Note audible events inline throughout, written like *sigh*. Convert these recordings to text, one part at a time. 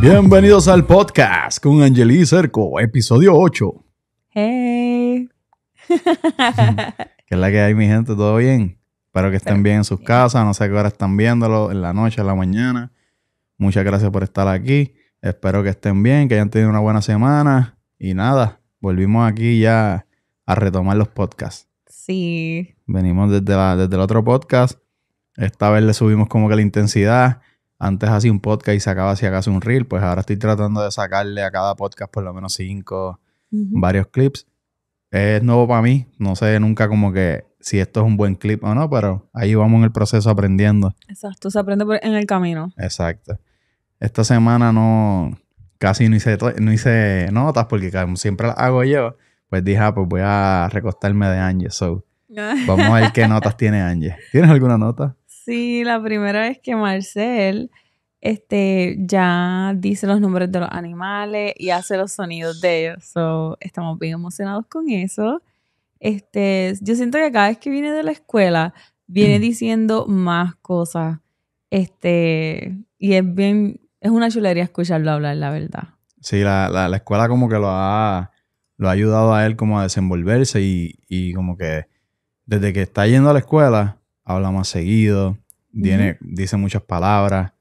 Bienvenidos al podcast con Angeli Cerco, episodio 8. Hey. *laughs* ¿Qué es la que hay, mi gente? ¿Todo bien? Espero que estén bien en sus casas. No sé qué hora están viéndolo, en la noche, en la mañana. Muchas gracias por estar aquí. Espero que estén bien, que hayan tenido una buena semana. Y nada, volvimos aquí ya a retomar los podcasts. Sí. Venimos desde, la- desde el otro podcast. Esta vez le subimos como que la intensidad. Antes hacía un podcast y sacaba si acaso un reel. Pues ahora estoy tratando de sacarle a cada podcast por lo menos cinco, varios clips. Es nuevo para mí. No sé nunca como que si esto es un buen clip o no, pero ahí vamos en el proceso aprendiendo. Exacto, se aprende por- en el camino. Exacto. Esta semana no, casi no hice, no hice notas porque como siempre las hago yo. Pues dije, ah, pues voy a recostarme de Angie. So, *laughs* vamos a ver qué notas tiene Angie. ¿Tienes alguna nota? Sí, la primera vez que Marcel este, ya dice los nombres de los animales y hace los sonidos de ellos. So, estamos bien emocionados con eso. Este, yo siento que cada vez que viene de la escuela, viene diciendo más cosas. Este, y es bien, es una chulería escucharlo hablar, la verdad. Sí, la, la, la escuela como que lo ha, lo ha ayudado a él como a desenvolverse y, y como que desde que está yendo a la escuela habla más seguido, tiene, dice muchas palabras,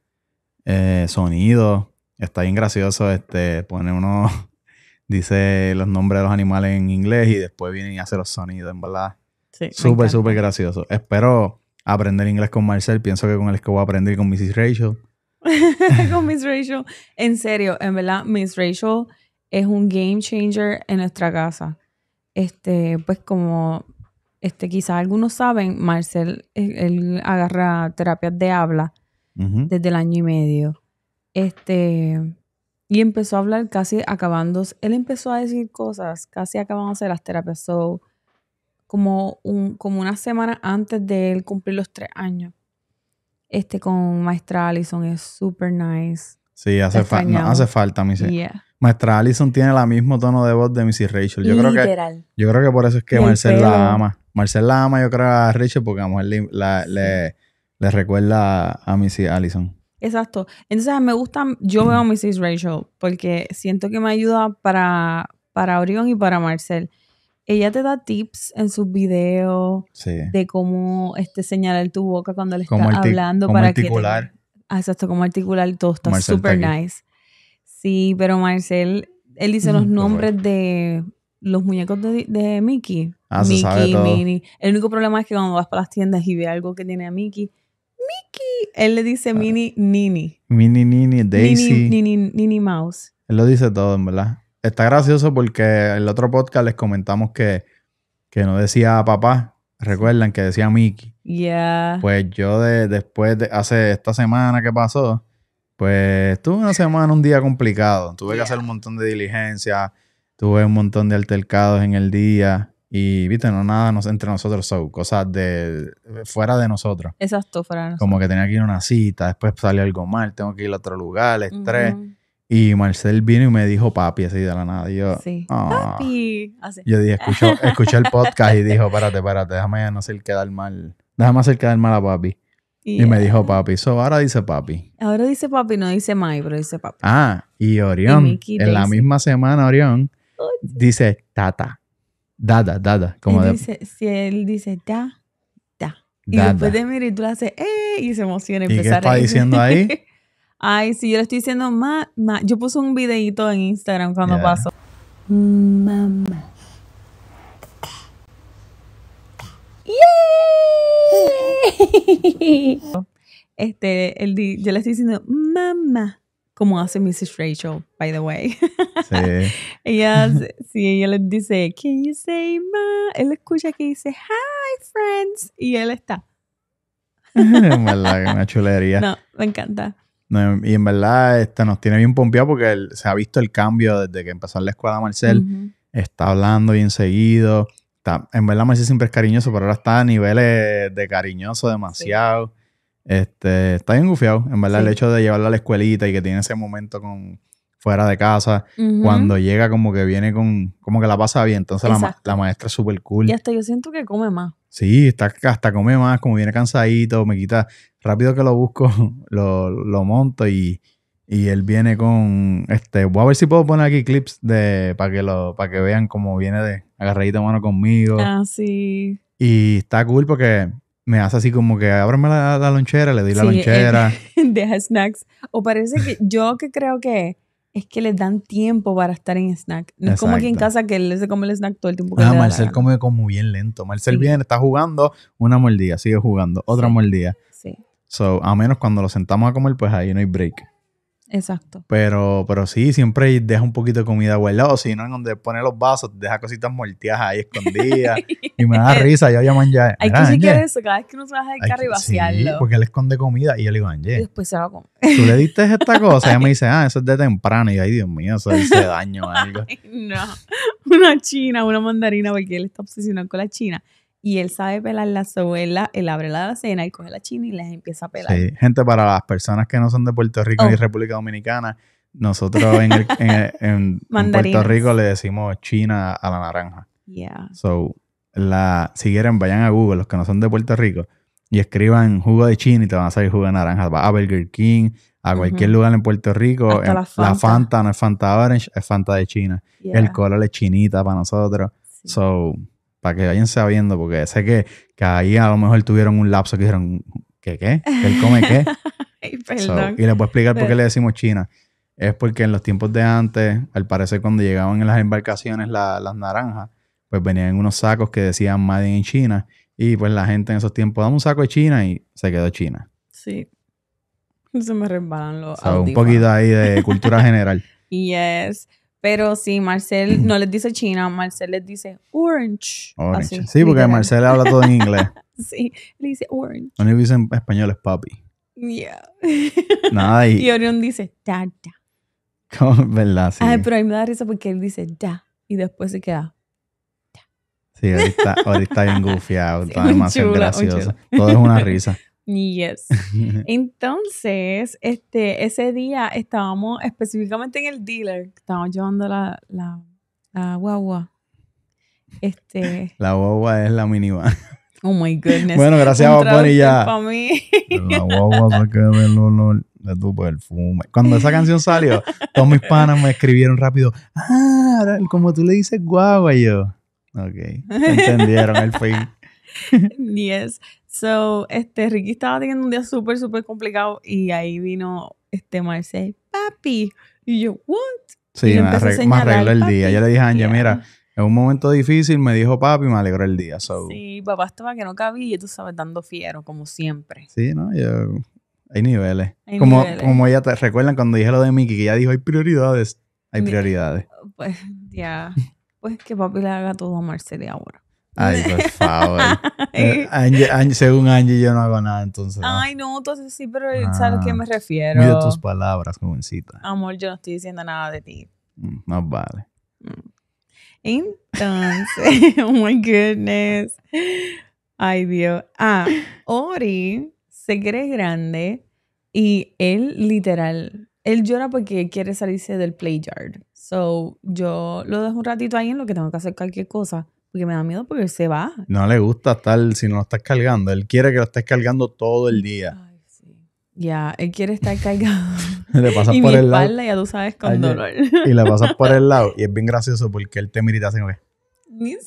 eh, sonidos, está bien gracioso, este, pone uno, *laughs* dice los nombres de los animales en inglés y después viene y hace los sonidos, en verdad. Sí, Súper, súper gracioso. Espero aprender inglés con Marcel, pienso que con él es que voy a aprender con Mrs. Rachel. *laughs* con Miss *laughs* Rachel. En serio, en verdad, Miss Rachel es un game changer en nuestra casa. Este, pues como este, quizás algunos saben, Marcel, él, agarra terapias de habla desde el año y medio. Este, y empezó a hablar casi acabando, él empezó a decir cosas casi acabándose las terapias. So, como, un, como una semana antes de él cumplir los tres años. Este con Maestra Allison es super nice. Sí, hace, fa- no, hace falta, mi sí. Yeah. Maestra Allison tiene el mismo tono de voz de Missy Rachel. Yo creo que, yo creo que por eso es que Marcel pelo. la ama. Marcel la ama, yo creo, a Rachel porque a mujer le, la- le, le recuerda a Missy Allison. Exacto. Entonces me gusta, yo veo a Mrs. Rachel porque siento que me ayuda para, para Orión y para Marcel. Ella te da tips en sus videos Sí. de cómo este, señalar tu boca cuando le estás hablando cómo para articular. que te- Ah, exacto, cómo articular todo está aquí. nice. Sí, pero Marcel, él dice los nombres de los muñecos de, de Mickey. Ah, se Mickey, sabe todo. Minnie. El único problema es que cuando vas para las tiendas y ves algo que tiene a Mickey, Mickey, él le dice Minnie Nini. Minnie, Nini, Daisy. Nini, Nini, Nini Mouse. Él lo dice todo, en verdad. Está gracioso porque en el otro podcast les comentamos que, que no decía papá. Recuerdan que decía Mickey. Yeah. Pues yo de, después de hace esta semana que pasó, pues tuve una semana, un día complicado. Tuve que hacer un montón de diligencia, tuve un montón de altercados en el día y, viste, no nada nos, entre nosotros, son cosas de fuera de nosotros. Exacto, fuera de nosotros. Como que tenía que ir a una cita, después salió algo mal, tengo que ir a otro lugar, estrés. Y Marcel vino y me dijo papi así de la nada. Y yo, Sí. "Ah". Papi. Así. yo dije, escuchó, escuché el podcast y dijo, espérate, espérate, déjame no hacer quedar mal. Déjame hacer quedar mal a papi. Y me dijo papi. So, ahora dice papi. Ahora dice papi, no dice Mai, pero dice papi. Ah, y Orión, en la misma semana, Orión dice tata. Dada, dada. Como él de dice, si él dice da, da. Y Dada. después de mirar, tú le haces, ¡eh! Y se emociona y ¿Y qué a está reírse. diciendo ahí? *laughs* Ay, sí, yo le estoy diciendo ma, ma. Yo puse un videito en Instagram cuando Yeah. pasó. Mamá. ¡Yay! *laughs* Este, él di- yo le estoy diciendo mamá, como hace Mrs. Rachel, by the way. Sí. *laughs* ella, sí, ella les dice, can you say ma? Él escucha que dice, hi friends, y él está. *laughs* en verdad, que una chulería. No, me encanta. No, y en verdad este, nos tiene bien pompeado porque él- se ha visto el cambio desde que empezó en la escuela Marcel. Está hablando bien seguido. Está, en verdad Marcel siempre es cariñoso, pero ahora está a niveles de cariñoso demasiado. Este, está bien gufiado. En verdad, Sí. el hecho de llevarlo a la escuelita y que tiene ese momento con fuera de casa, cuando llega como que viene con, como que la pasa bien. Entonces la, ma- la maestra es súper cool. Y hasta yo siento que come más. Sí, está, hasta come más, como viene cansadito, me quita, rápido que lo busco, *laughs* lo, lo monto y, Y él viene con, este, voy a ver si puedo poner aquí clips de, para que lo, para que vean cómo viene de agarradita mano conmigo. Ah, sí. Y está cool porque me hace así como que ábreme la, la lonchera, le doy la él- lonchera. *laughs* Deja snacks. O parece que yo que creo que es que les dan tiempo para estar en snack. No es como aquí en casa que él se come el snack todo el tiempo que Ah, le Marcel come como bien lento. Marcel Sí. viene, está jugando, una mordida, sigue jugando, otra Sí. mordida. Sí, So, a menos cuando lo sentamos a comer, pues ahí no hay break. Exacto. Pero, pero sí, siempre deja un poquito de comida guardado. Si no, en donde pone los vasos, deja cositas molteadas ahí escondidas. *laughs* y me da risa. Yo llaman ya. Hay "Mira, que chequear eso cada vez que uno se baja del carro y que- sí, vaciarlo. porque él esconde comida. Y yo le digo, Y Ángel, después se va a comer. tú le diste esta *laughs* cosa. Y ella me dice, ah, eso es de temprano. Y yo, ay, Dios mío, eso hace daño o algo. *laughs* Ay, no. Una china, una mandarina, porque él está obsesionado con la china. Y él sabe pelar la sobuela, él abre la alacena y coge la china y les empieza a pelar. Sí, gente, para las personas que no son de Puerto Rico Oh. y República Dominicana, nosotros en, el- en- en- *laughs* en Mandarinas. Puerto Rico le decimos China a la naranja. Yeah. So, la, si quieren, vayan a Google, los que no son de Puerto Rico, y escriban jugo de China y te van a salir jugo de naranja. Va a Burger King, a cualquier lugar en Puerto Rico. La Fanta. no es Fanta Orange, es Fanta de China. Yeah. El color es chinita para nosotros. Sí. So, para que vayan sabiendo, porque sé que, que ahí a lo mejor tuvieron un lapso que dijeron, ¿qué qué? ¿Que él come qué? *laughs* Ay, So, y les voy a explicar por qué le decimos China. Es porque en los tiempos de antes, al parecer cuando llegaban en las embarcaciones la- las naranjas, pues venían en unos sacos que decían Made in China. Y pues la gente en esos tiempos, dame un saco de China y se quedó China. Sí. Se me resbalan los So, un poquito ahí de *laughs* cultura general. Yes. Pero sí, Marcel no les dice China, Marcel les dice orange. Orange. Así, sí, porque literal. Marcel habla todo en inglés. *laughs* Sí, le dice orange. Lo único que dice en español es papi. Yeah. *laughs* Nada, y... y Orión dice da, da. *laughs* como- ¿Verdad? Sí. Ay, pero a mí me da risa porque él dice da y después se queda. Sí, ahorita, ahorita bien gufiado. Sí, está demasiado chula, gracioso. Todo es una risa. Yes. *laughs* Entonces, este, ese día estábamos específicamente en el dealer, estábamos llevando la, la, la guagua. Este, *laughs* La guagua es la minivan. *laughs* oh my goodness. Bueno, gracias a Bunny ya. mí. La guagua se queda el olor de tu perfume. Cuando esa canción salió, todos mis panas me escribieron rápido. Ah, como tú le dices guagua y yo. Ok. Entendieron el fin. Yes. So, este, Ricky estaba teniendo un día súper, súper complicado y ahí vino este Marcel, papi. Y yo, what? Y Sí, le me, me arregló el papi. día. Yo le dije a Anja, Yeah. mira, en un momento difícil me dijo papi y me alegró el día. So, sí. Sí, papá estaba que no cabía y tú sabes, dando fiero, como siempre. ¿no? Yo, hay niveles. Hay como, niveles. como ella te recuerdan cuando dije lo de Mickey, que ella dijo hay prioridades. Hay prioridades. Pues, ya. Pues que papi le haga todo a Marcel ahora. Ay, por *laughs* favor. Eh, Angie- Angie- según Angie, yo no hago nada, entonces. no. Ay, no, entonces sí, pero ¿sabes a qué Ah, me refiero? Mide tus palabras, jovencita. Amor, yo no estoy diciendo nada de ti. Mm, Más vale. Entonces, *laughs* oh my goodness. Ay, Dios. Ah, Ori se cree grande y él literal, él llora porque quiere salirse del play yard. So, yo lo dejo un ratito ahí en lo que tengo que hacer cualquier cosa porque me da miedo porque él se va. No le gusta estar, si no lo estás cargando. Él quiere que lo estés cargando todo el día. Ay, sí. Ya, él quiere estar cargado. *laughs* Le pasas y por mi el lado espalda, ya tú sabes, con Ay, dolor. y le pasas por el *laughs* lado. Y es bien gracioso porque él te mira como que, Sí,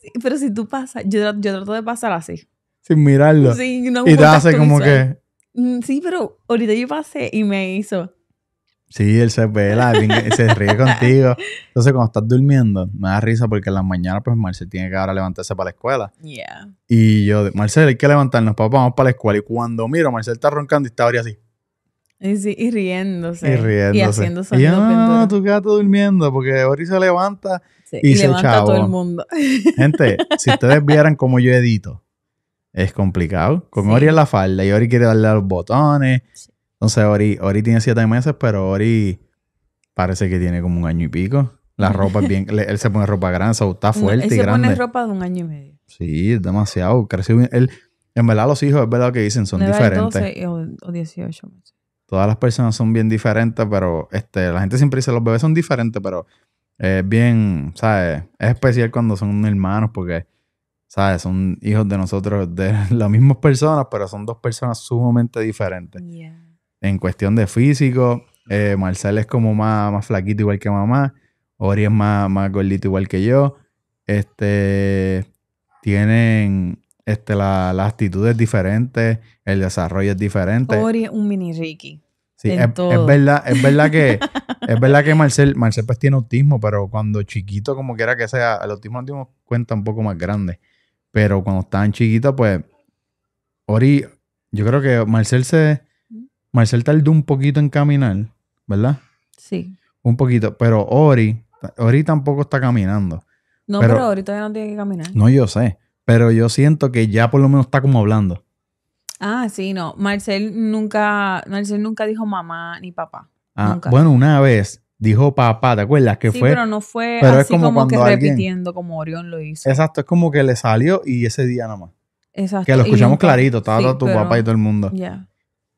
sí, pero si tú pasas, yo, yo trato de pasar así. sin mirarlo. Sí, no y te hace como visual. que, Mm, Sí, pero ahorita yo pasé y me hizo. Sí, él se bien- se ríe contigo. Entonces, cuando estás durmiendo, me da risa porque en las mañanas, pues Marcel tiene que ahora levantarse para la escuela. Yeah. Y yo, Marcel, hay que levantarnos, papá, vamos para la escuela. Y cuando miro, Marcel está roncando y está ahora así. Y, sí, y riéndose. Y riéndose. Y haciendo Y yo, bien no, duros. tú quedaste durmiendo porque Ori se levanta. Sí, y y se levanta a todo el mundo. *laughs* Gente, si ustedes vieran cómo yo edito, es complicado. Con Sí. Ori en la falda y Ori quiere darle a los botones. Entonces Ori, Ori tiene siete meses, pero Ori parece que tiene como un año y pico. La ropa es bien, le- él se pone ropa grande, so, está *laughs* fuerte Él y se grande. pone ropa de un año y medio. Sí, es demasiado. Creció bien. Él, en verdad los hijos, es verdad que dicen, son diferentes. 12 o, o 18 meses. Todas las personas son bien diferentes, pero este, la gente siempre dice los bebés son diferentes, pero es bien, ¿sabes? Es especial cuando son hermanos porque, ¿sabes? Son hijos de nosotros, de *laughs* las mismas personas, pero son dos personas sumamente diferentes. Yeah. En cuestión de físico, Eh, Marcel es como más, más flaquito igual que mamá. Ori es más, más gordito igual que yo. Este tienen este, la- las actitudes diferentes, el desarrollo es diferente. Ori es un mini Ricky. Sí, es, es verdad, es verdad que *laughs* es verdad que Marcel, Marcel pues tiene autismo, pero cuando chiquito, como quiera que sea, el autismo nos dimos cuenta un poco más grande. Pero cuando estaban chiquitos, pues, Ori, yo creo que Marcel se, Marcel tardó un poquito en caminar, ¿verdad? Sí. Un poquito, pero Ori, Ori tampoco está caminando. No, Pero- pero, ahorita ya no tiene que caminar. No, yo sé, pero yo siento que ya por lo menos está como hablando. Ah, sí, no. Marcel nunca, Marcel nunca dijo mamá ni papá. Ah, Nunca. bueno, una vez dijo papá, ¿te acuerdas? Que sí, fue pero no fue pero es así como como, que cuando alguien- repitiendo como Orión lo hizo. Exacto, es como que le salió y ese día nada más. Exacto. Que lo escuchamos nunca- clarito, estaba sí, todo tu pero- papá y todo el mundo. Ya.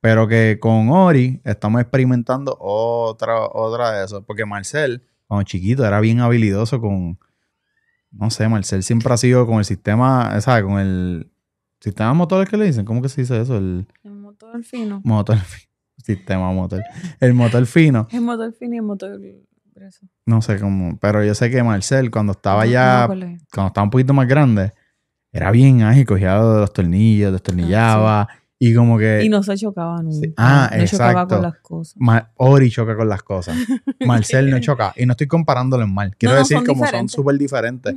Pero que con Ori estamos experimentando otra, otra de eso. Porque Marcel, cuando chiquito, era bien habilidoso con. No sé, Marcel siempre ha sido con el sistema, ¿sabes? Con el sistema motor que le dicen. ¿Cómo que se dice eso? El El motor fino. motor Sistema motor. El motor fino. El motor fino y el motor grueso. No sé cómo. Pero yo sé que Marcel, cuando estaba No- ya. cuando estaba un poquito más grande, era bien ágil, cogía los tornillos, destornillaba. Y como que. Y no se chocaba nunca. Ah, no chocaba exacto. con las cosas. Ma- Ori choca con las cosas. *laughs* Marcel no choca. Y no estoy comparándolo en mal. Quiero No, no, decir son como son súper diferentes.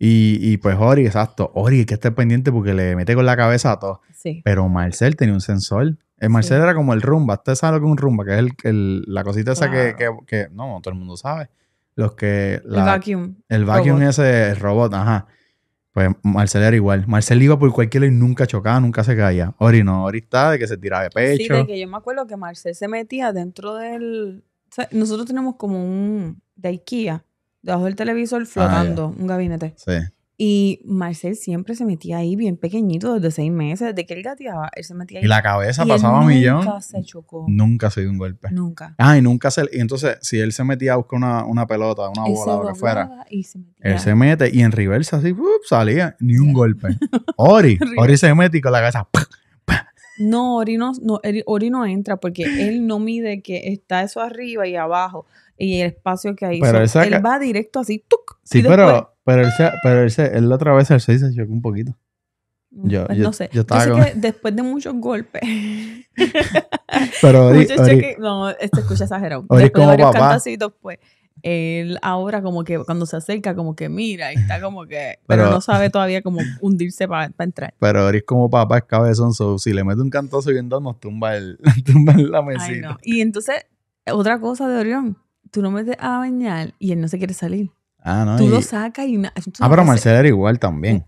Y, y pues Ori, exacto. Ori hay que estar pendiente porque le mete con la cabeza a todo. Sí. Pero Marcel tenía un sensor. El Marcel Sí. era como el rumba. Usted sabe lo que es un rumba, que es el, el- la cosita esa que, que, que- No, todo el mundo sabe. Los que... el vacuum. el vacuum robot. ese robot, ajá. Pues Marcel era igual. Marcel iba por cualquier lado y nunca chocaba, nunca se caía. Ori no, Ori está de que se tiraba de Sí, pecho. de que yo me acuerdo que Marcel se metía dentro del... o sea, nosotros tenemos como un... de IKEA, debajo del Ah, televisor flotando, un gabinete. Sí. Y Marcel siempre se metía ahí bien pequeñito, desde seis meses, desde que él gateaba, él se metía ahí. Y la cabeza Y pasaba a millón. Nunca se chocó. Nunca se dio un golpe. Nunca. Ah, y nunca se. Y entonces, si él se metía a buscar una, una pelota, una Él bola, lo que fuera, Y se él se mete y en reversa así, salía, ni un golpe. *laughs* Ori, Ori se mete y con la cabeza, ¡pah! No, Ori no, no, Ori- no entra porque él no mide que está eso arriba y abajo y el espacio que hay. Pero So, él va directo así, ¡tuc! Sí, y pero, después- pero, él se, pero él, se, él la otra vez él se chocó un poquito. yo- pues yo- no sé. yo estaba sé con- que *laughs* después de muchos golpes, *laughs* Pero Ori, muchos Ori- choques, no, esto escucha exagerado. Ori es después de como varios papá. cantacitos, pues, él ahora como que cuando se acerca, como que mira y está como que, *laughs* pero, Pero- no sabe todavía como hundirse para entrar. pero Ori es como papá, es cabezón, so, si le mete un cantazo bien dado, nos tumba, el, tumba en la Ay, mesita. no. Y entonces, otra cosa de Orión, tú no metes a bañar y él no se quiere salir. Ah, no. Tú y- lo sacas y... ah, pero entonces- Marcel era igual también.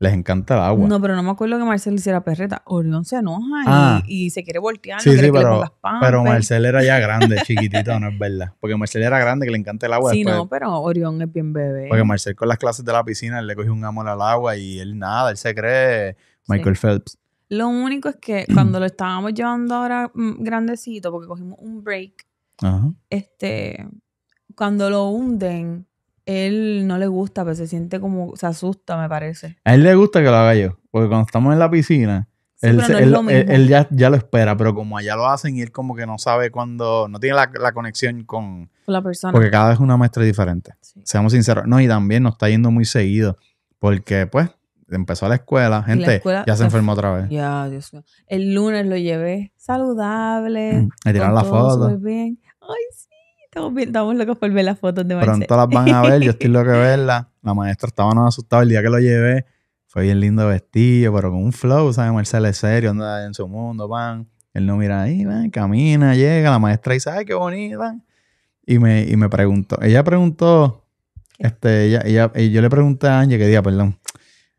Les encanta el agua. No, pero no me acuerdo que Marcel hiciera perreta. Orión se enoja y, Ah. y se quiere voltear. Sí, no sí, que pero, pero. Marcel era ya grande, chiquitito, no es verdad. Porque Marcel era grande, que le encanta el agua. Sí, después, no, pero Orión es bien bebé. Porque Marcel con las clases de la piscina, él le cogió un amor al agua y él nada, él se cree Michael Phelps. Lo único es que cuando lo estábamos llevando ahora mm, grandecito, porque cogimos un break, Ajá. este, cuando lo hunden, él no le gusta, pero se siente como, se asusta, me parece. A él le gusta que lo haga yo. Porque cuando estamos en la piscina, Sí, él, pero se- no es él- lo él- mismo. él ya, ya lo espera, pero como allá lo hacen y él como que no sabe cuándo, no tiene la, la conexión con... Con la persona. Porque cada vez es una maestra diferente. Sí. Seamos sinceros. No, y también nos está yendo muy seguido. Porque pues empezó la escuela, gente escuela ya se enfermó otra vez. Ya, Dios mío. El lunes lo llevé saludable. *clears throat* Me tiraron la foto. súper bien. Ay, sí. Estamos, bien, estamos locos por ver las fotos de Marcel. Pronto las van a ver, yo estoy loco de *laughs* verlas. La maestra estaba no asustada el día que lo llevé. Fue bien lindo vestido, pero con un flow, ¿sabes? Marcel es serio, anda en su mundo, van. Él no mira ahí, van, camina, llega. La maestra dice, ay, qué bonita. Y me, y me preguntó, ella preguntó, ¿Qué? este, ella, ella, y yo le pregunté a Angie, que día, perdón.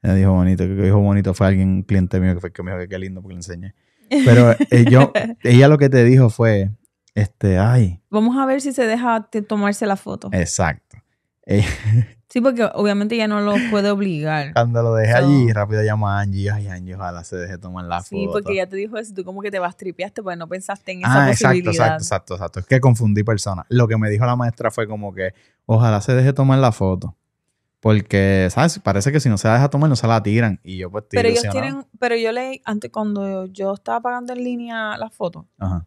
Ella dijo bonito, que dijo bonito fue alguien, un cliente mío que fue que me dijo que qué lindo porque le enseñé. Pero eh, yo, *laughs* ella lo que te dijo fue, este, ay, Vamos a ver si se deja tomarse la foto. exacto. Eh, *laughs* Sí, porque obviamente ya no lo puede obligar. Cuando lo dejé So- allí, rápido llamo a Angie. Ay, Angie, ojalá se deje tomar la Sí, foto. porque ya te dijo eso. Tú como que te vas tripeaste porque no pensaste en esa ah, exacto, posibilidad. exacto, exacto, exacto. Es que confundí personas. Lo que me dijo la maestra fue como que ojalá se deje tomar la foto. Porque, ¿sabes? Parece que si no se la deja tomar, no se la tiran. Y yo pues estoy Pero ellos tienen, pero yo leí antes cuando yo estaba pagando en línea las fotos, Ajá.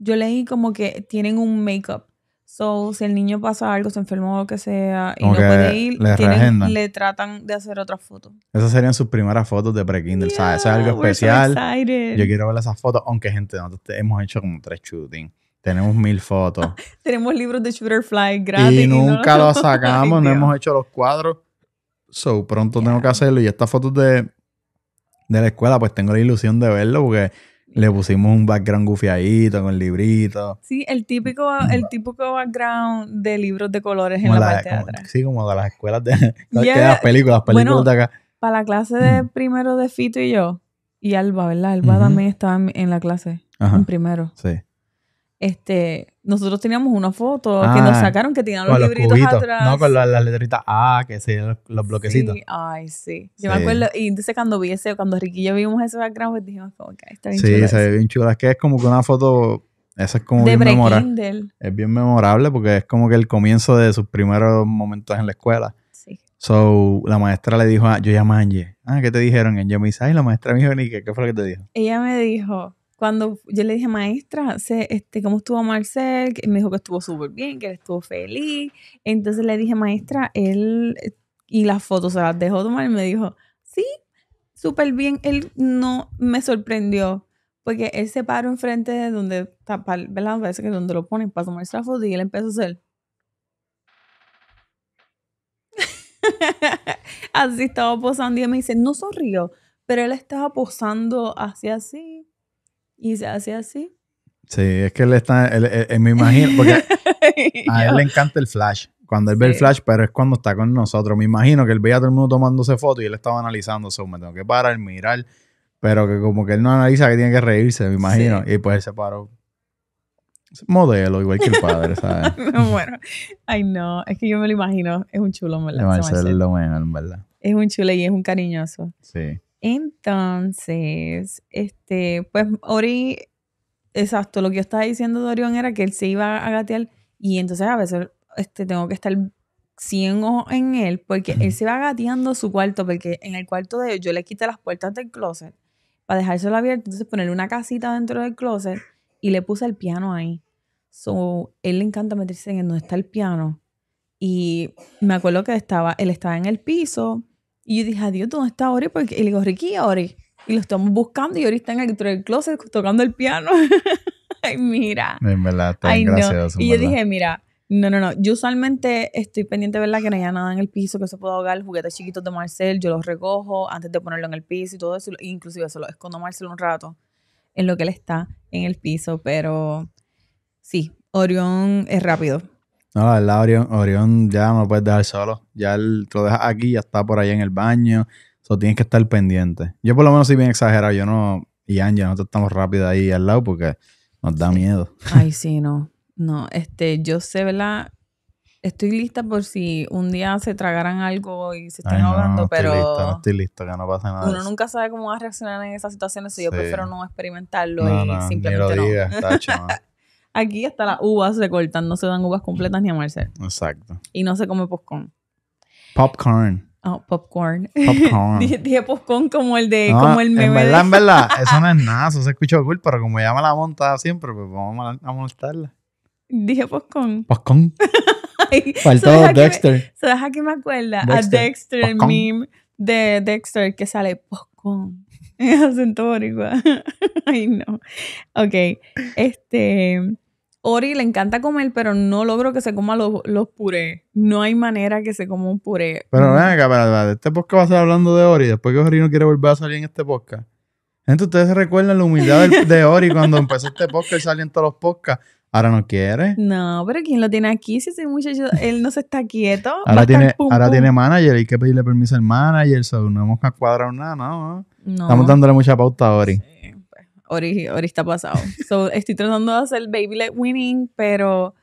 Yo leí como que tienen un make-up. So, si el niño pasa algo, se enfermó o lo que sea, y Como no puede ir, le tienen- reagendan. le tratan de hacer otra foto. Esas serían sus primeras fotos de pre-Kindle, ¿sabes? Eso es algo Yeah, so especial. Yo quiero ver esas fotos, aunque gente, nosotros hemos hecho como tres shootings. Tenemos mil fotos. *laughs* Tenemos libros de Shooterfly gratis. y no nunca los- *laughs* sacamos, Ay, no hemos hecho los cuadros. So, pronto tengo Yeah. que hacerlo. Y estas fotos de, de la escuela, pues tengo la ilusión de verlo porque le pusimos un background gufiadito con librito. Sí, el típico, el típico background de libros de colores en la la- parte de como- atrás. sí, como de las escuelas de, *laughs* Yeah. las películas, las películas Bueno, de acá. Para la clase de primero de Fito y yo, y Alba, ¿verdad? Alba también estaba en, en la clase, Ajá. en primero. Sí. Este, nosotros teníamos una foto que Ah, nos sacaron que tenían los Con los libritos cubitos. atrás. No, con las, las letritas A, que sí, los, los bloquecitos. Sí, ay, sí. Sí. Yo me acuerdo, y entonces cuando vi ese, cuando Ricky y yo vimos ese background, pues dijimos como que está bien Sí, chulo se ve bien chula. Es que es como que una foto, esa es como De bien memorable. Es bien memorable porque es como que el comienzo de sus primeros momentos en la escuela. Sí. So, la maestra le dijo, a, yo llamé a Angie. Ah, ¿qué te dijeron? Angie me dice, ay, la maestra me dijo, ni ¿qué, ¿qué fue lo que te dijo? Ella me dijo, cuando yo le dije, maestra, este, ¿cómo estuvo Marcel? Me dijo que estuvo súper bien, que él estuvo feliz. Entonces le dije, maestra, él, y las fotos se las dejó tomar, y me dijo, sí, súper bien. Él no me sorprendió, porque él se paró enfrente de donde pa- ¿verdad? Parece que es donde lo ponen para tomarse la foto, y él empezó a hacer. *laughs* así estaba posando, y me dice, no sonrió, pero él estaba posando hacia así. Y se hace así. Sí, es que él está, él- él- él me imagino, porque *laughs* a él le encanta el flash. Cuando él ve el flash, pero es cuando está con nosotros. Me imagino que él veía a todo el mundo tomándose fotos y él estaba analizando. So, me tengo que parar, mirar. Pero que como que él no analiza que tiene que reírse, me imagino. Sí. Y pues él se paró. Es modelo, igual que el padre, ¿sabes? *laughs* bueno, ay no, es que yo me lo imagino. Es un chulo, ¿verdad? Ese Marcel Marcel. lo en verdad. Es un chulo y es un cariñoso. Sí. Entonces, este, pues Ori, exacto, lo que yo estaba diciendo de Orión era que él se iba a gatear y entonces a veces este, tengo que estar 100 ojos en él porque él se va gateando su cuarto porque en el cuarto de él yo le quité las puertas del closet para dejárselo abierto, entonces ponerle una casita dentro del closet y le puse el piano ahí. So, él le encanta meterse en donde está el piano. Y me acuerdo que estaba, él estaba en el piso y yo dije, adiós, ¿dónde está Ori? Porque, y le digo, Ricky, Ori. Y lo estamos buscando y Ori está en el, del closet tocando el piano. *laughs* Ay, mira. En verdad, está Ay, no. gracioso. Y yo dije, mira, no, no, no. Yo usualmente estoy pendiente, ¿verdad? Que no haya nada en el piso que se pueda ahogar. Juguetes chiquitos de Marcel, yo los recojo antes de ponerlo en el piso y todo eso. Inclusive se lo escondo a Marcel un rato en lo que él está en el piso. Pero sí, Orión es rápido. No, la verdad, Orión, Orión ya no lo puedes dejar solo. Ya te lo dejas aquí, ya está por allá en el baño. So, tienes que estar pendiente. Yo por lo menos soy bien exagerado. Yo no... Y Ángel, nosotros estamos rápido ahí al lado porque nos da Sí. miedo. Ay, *laughs* sí, no. No, este, yo sé, ¿verdad? Estoy lista por si un día se tragaran algo y se están no, ahogando, no pero no estoy listo, que no pase nada. uno nunca sabe cómo va a reaccionar en esas situaciones y yo Sí. prefiero no experimentarlo No, y no, ni simplemente lo digas, tacho, no. *laughs* Aquí hasta las uvas se cortan, no se dan uvas completas ni a Marcel. Exacto. Y no se come popcorn. Popcorn. Oh, popcorn. Popcorn. *laughs* dije, dije popcorn como el de, No, como el meme en de- verdad, en verdad, *laughs* eso no es nada, eso se escucha cool, pero como ella me la monta siempre, pues vamos a, a montarla. Dije popcorn. Popcorn. *laughs* Faltó ¿sabes a qué me- Dexter. ¿Sabes a qué me acuerda? Dexter. A Dexter, el meme de Dexter que sale popcorn. En acento boricua. *laughs* Ay, no. Ok. Este. Ori le encanta comer, pero no logro que se coma los, los purés. No hay manera que se coma un puré. Pero Mm. ven acá, espérate, espérate, este podcast va a estar hablando de Ori, después que Ori no quiere volver a salir en este podcast. Gente, ustedes se recuerdan la humildad del- de Ori cuando empezó este podcast y salían todos los podcasts. Ahora no quiere. No, pero ¿quién lo tiene aquí? Si ese muchacho, él no se está quieto. Ahora tiene, pum, ahora pum. tiene manager, hay que pedirle permiso al manager, so no hemos cuadrado nada, no. No. Estamos dándole mucha pauta a Ori. Sí, pues, Ori, Ori está pasado. So, *laughs* estoy tratando de hacer baby led winning, pero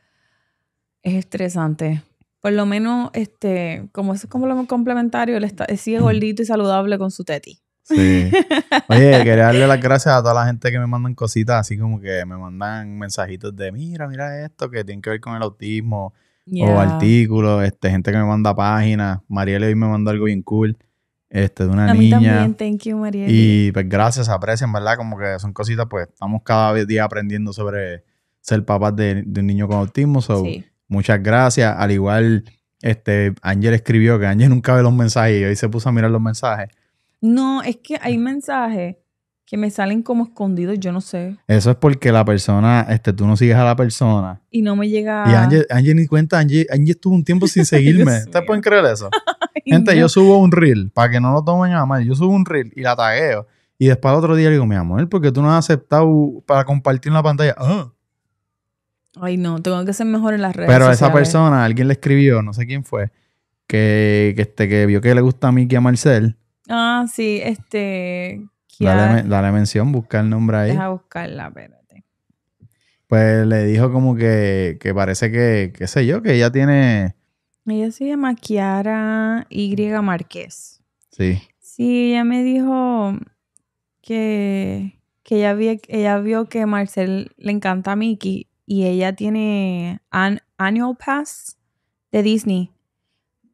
es estresante. Por lo menos, este, como eso es como lo complementario, él, está, él sigue gordito y saludable con su teti. Sí. *laughs* Oye, quería darle las gracias a toda la gente que me mandan cositas, así como que me mandan mensajitos de, mira, mira esto, que tiene que ver con el autismo, o artículos, este, gente que me manda páginas. Mariel hoy me mandó algo bien cool, este, de una A mí niña. también, thank you, Mariel. Y pues gracias, aprecian, ¿verdad? Como que son cositas, pues estamos cada día aprendiendo sobre, ser papás de, de un niño con autismo. So, Sí. muchas gracias. Al igual, este, Ángel escribió que Ángel *laughs* nunca ve los mensajes y hoy se puso a mirar los mensajes. No, es que hay mensajes que me salen como escondidos, yo no sé. Eso es porque la persona, este, tú no sigues a la persona. Y no me llega. Y Ángel, Ángel ni cuenta, Ángel, Ángel estuvo un tiempo sin *laughs* seguirme. ¿Ustedes pueden creer eso? *laughs* Gente, no. yo subo un reel, para que no lo tomen a mal, yo subo un reel y la tagueo. Y después al otro día le digo, mi amor, porque tú no has aceptado para compartir en la pantalla. Ah. Ay, no, tengo que ser mejor en las redes. Pero esa sociales. persona, alguien le escribió, no sé quién fue, que, que, este, que vio que le gusta a Mickey y a Marcel. Ah, sí, este. Dale, dale mención, busca el nombre ahí. Deja buscarla, espérate. Pues le dijo como que, que parece que, qué sé yo, que ella tiene... Ella se llama Kiara Y Márquez. Sí, Sí, ella me dijo que, que ella, vi- ella vio que Marcel le encanta a Mickey y ella tiene an, Annual Pass de Disney.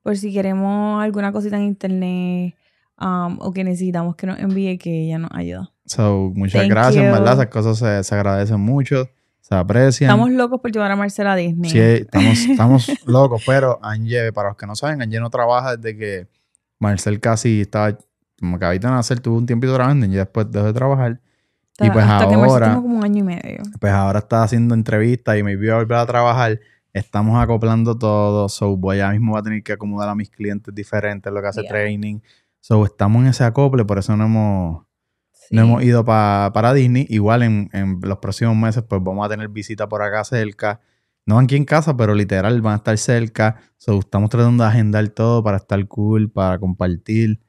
Por si queremos alguna cosita en internet um, o que necesitamos que nos envíe, que ella nos ayuda. so, muchas Thank gracias, you. ¿verdad? Esas cosas se, se agradecen mucho, se aprecian. Estamos locos por llevar a Marcel a Disney. Sí, estamos, *laughs* estamos locos, pero Anje, para los que no saben, Anje no trabaja desde que Marcel casi estaba, como acabito de nacer, tuvo un tiempito trabajando, y después dejó de trabajar. y pues Hasta que ahora- tengo como un año y medio. Pues ahora está haciendo entrevistas y me vio a volver a trabajar. Estamos acoplando todo, so voy ya mismo voy a tener que acomodar a mis clientes diferentes, lo que hace Yeah. training. So estamos en ese acople, por eso no hemos, Sí. no hemos ido pa- para Disney. Igual en, en los próximos meses, pues vamos a tener visita por acá cerca. No aquí en casa, pero literal van a estar cerca. So, estamos tratando de agendar todo para estar cool, para compartir.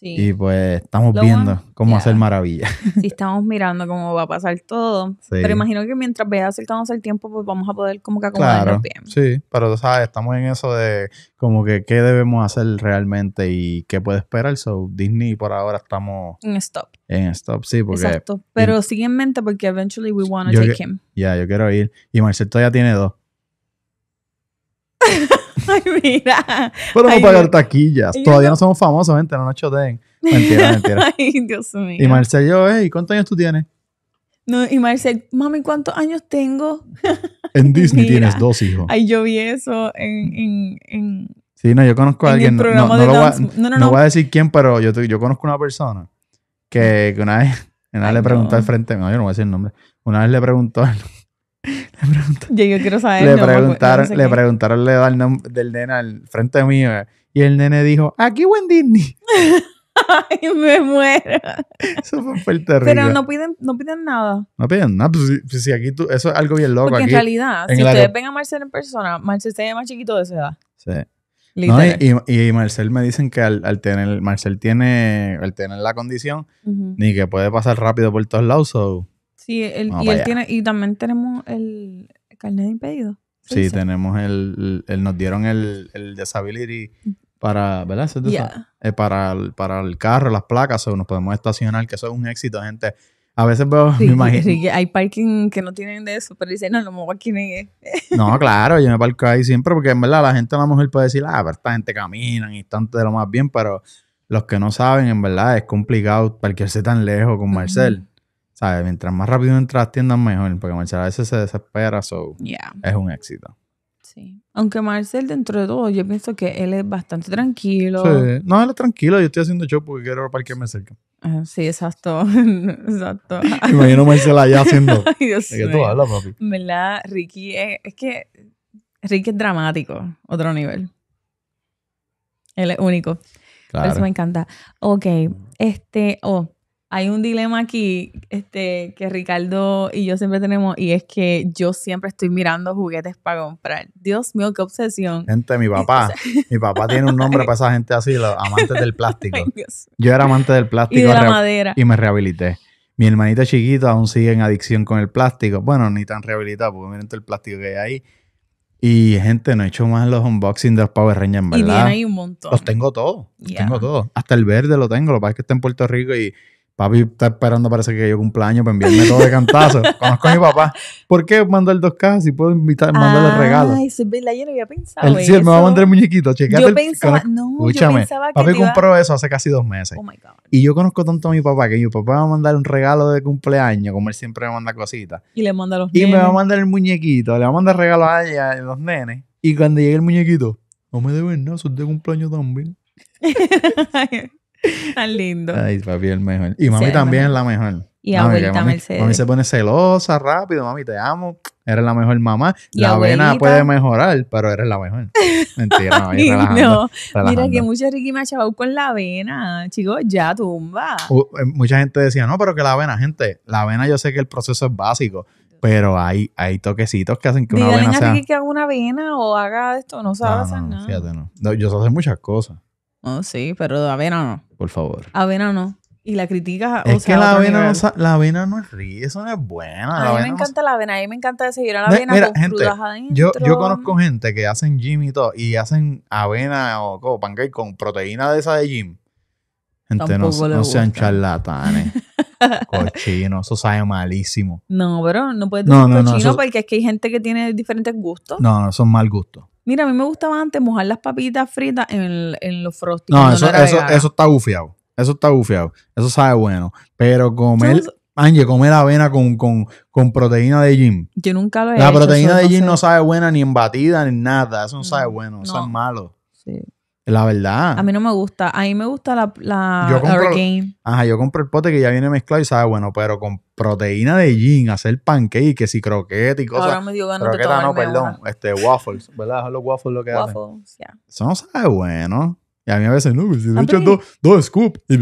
Sí. Y pues estamos Lo viendo bueno- cómo yeah. hacer maravillas. *laughs* sí estamos mirando cómo va a pasar todo. Sí. Pero imagino que mientras vaya acercándose el tiempo, pues vamos a poder como que acomodarnos Claro, bien. sí, pero tú sabes, estamos en eso de como que qué debemos hacer realmente y qué puede esperar. So, Disney por ahora estamos En stop. en stop, sí, porque Exacto. Pero sigue en mente porque eventually we want to take que- him. ya yo quiero ir. Y Marcel todavía tiene dos. *laughs* Ay, mira. Pero no Ay, pagar taquillas. yo Todavía no- no somos famosos, gente, no nos choteen. Mentira, *laughs* mentira. Ay, Dios mío. Y Marcel, yo, hey, ¿cuántos años tú tienes? No, y Marcel, mami, ¿cuántos años tengo? *laughs* En Disney Mira. tienes dos hijos. Ay, yo vi eso en, en, en, Sí, no, yo conozco a en alguien. No, no lo voy No, no, no no. voy a decir quién, pero yo, yo conozco una persona que, que una vez, una vez Ay, le preguntó no. al frente, no, yo no voy a decir el nombre. Una vez le preguntó, le yo quiero saber. le no preguntaron, no sé le qué. preguntaron la edad del nene al frente mío eh, y el nene dijo, aquí o en Disney. *laughs* Ay, me muero. Eso fue fuerte Pero no piden, no piden nada. No piden nada, pues, si- pues si aquí tú, eso es algo bien loco. Porque aquí, en realidad, en si el ustedes ven a Marcel en persona, Marcel se ve más chiquito de esa edad. Sí. No, y, y, y Marcel me dicen que al, al tener, Marcel tiene, al tener la condición, ni que puede pasar rápido por todos lados, so, Sí, Vamos y él tiene, y también tenemos el carnet de impedido. ¿se Sí, dice? tenemos el, el- nos dieron el, el disability para, ¿verdad? Es. Yeah. Eh, para, el, para el carro, las placas, o nos podemos estacionar, que eso es un éxito, gente. A veces veo, Sí, *laughs* me imagino. sí, hay parking que no tienen de eso, pero dicen, no, no me voy aquí No, claro, yo me parco ahí siempre, porque en verdad la gente a lo mejor puede decir, ah, pero esta gente caminan y están de lo más bien, pero los que no saben, en verdad, es complicado parquearse tan lejos con Marcel. ¿Sabes? Mientras más rápido entra a las tiendas, mejor, porque Marcel a veces se desespera, so Yeah, es un éxito. sí. Aunque Marcel, dentro de todo, yo pienso que él es bastante tranquilo. Sí. No, él es tranquilo, yo estoy haciendo show porque quiero parquearme cerca. Ah, sí, exacto. *laughs* exacto. *laughs* Imagino Marcel allá haciendo. *laughs* Ay, Dios ¿De qué tú hablas, papi? En verdad, Ricky es, es que Ricky es dramático, otro nivel. Él es único. Por eso Claro. me encanta. Ok, este, oh, hay un dilema aquí, este, que Ricardo y yo siempre tenemos, y es que yo siempre estoy mirando juguetes para comprar. Dios mío, qué obsesión. Gente, mi papá, mi papá tiene un nombre *laughs* para esa gente así, los amantes del plástico. Ay. Yo era amante del plástico Y de la madera. y me rehabilité. Mi hermanito chiquito aún sigue en adicción con el plástico. Bueno, ni tan rehabilitado, porque miren todo el plástico que hay ahí. Y gente, no he hecho más los unboxings de los Power Rangers, en Y verdad. ahí un montón. Los tengo todos. Los tengo todos. Hasta el verde lo tengo. Lo que pasa es que está en Puerto Rico y Papi está esperando, parece que yo cumpleaños para enviarme todo de cantazo. *laughs* Conozco a mi papá. ¿Por qué mandar dos cajas si puedo invitar, mandarle regalos? Ay, eso es verdad, yo no había pensado Él, sí, él me va a eso. mandar el muñequito. Checate Yo el- pensaba, no, yo pensaba que papi iba- compró eso hace casi dos meses. Oh my God. Y yo conozco tanto a mi papá que mi papá va a mandar un regalo de cumpleaños, como él siempre me manda cositas. Y le manda a los Y me va a mandar el muñequito, le va a mandar regalo a ella, a los nenes. Y cuando llegue el muñequito, no me deben nada, son de cumpleaños también. *laughs* *laughs* Tan lindo. Ay, papi, el mejor. Y mami Sí, también es la mejor. Y Mami, abuelita mami, Mercedes. mami se pone celosa rápido, mami, te amo. Eres la mejor mamá. Y la avena abuelita. puede mejorar, pero eres la mejor. *laughs* Mentira, Ay, relajando, no. Mira que mucha Ricky me ha chavado con la avena. Chicos, ya tumba. U- eh, mucha gente decía, no, pero que la avena, gente, la avena yo sé que el proceso es básico, pero hay, hay toquecitos que hacen que una Díganle avena a sea... Ricky que haga una avena o haga esto. No sabe No, hacer no, nada. fíjate, no. No, Yo sé hacer muchas cosas, Oh, sí, pero de avena no. por favor. Avena no. Y la criticas. es o sea, que la a otro avena, no, nivel. sa- la avena no es rica, eso no es buena. la A mí avena me no encanta la avena. A mí me encanta desayunar la Ve- avena mira, con gente, frutas adentro. Yo, yo conozco gente que hacen gym y todo, y hacen avena o, o pancake con proteína de esa de gym. Gente, no, Tampoco le no sean gusta. charlatanes. *laughs* Cochino, eso sabe malísimo. No, pero no puedes No, decir no, no, cochino eso- porque es que hay gente que tiene diferentes gustos. No, no, son mal gustos. Mira, a mí me gustaba antes mojar las papitas fritas en, el- en los frosty. No, eso, eso, eso está bufiado. Eso está bufiado. Eso sabe bueno. Pero comer, Angie, comer avena con, con, con proteína de gym. Yo nunca lo he La hecho. proteína de gym sé. no sabe buena ni en batida ni en nada. Eso no sabe No, bueno. Eso no. es malo. Sí. La verdad. A mí no me gusta. A mí me gusta la, la Yo compro- Hurricane. Ajá, yo compro el pote que ya viene mezclado y sabe bueno, pero con proteína de gin, hacer pancake, que si croqueta y cosas. Ahora me dio ganas de no, perdón, este waffles, ¿verdad? Son los waffles lo que una. hacen. Waffles, yeah. Eso no sabe bueno. Y a mí a veces no, pues, si le echan dos, dos scoops y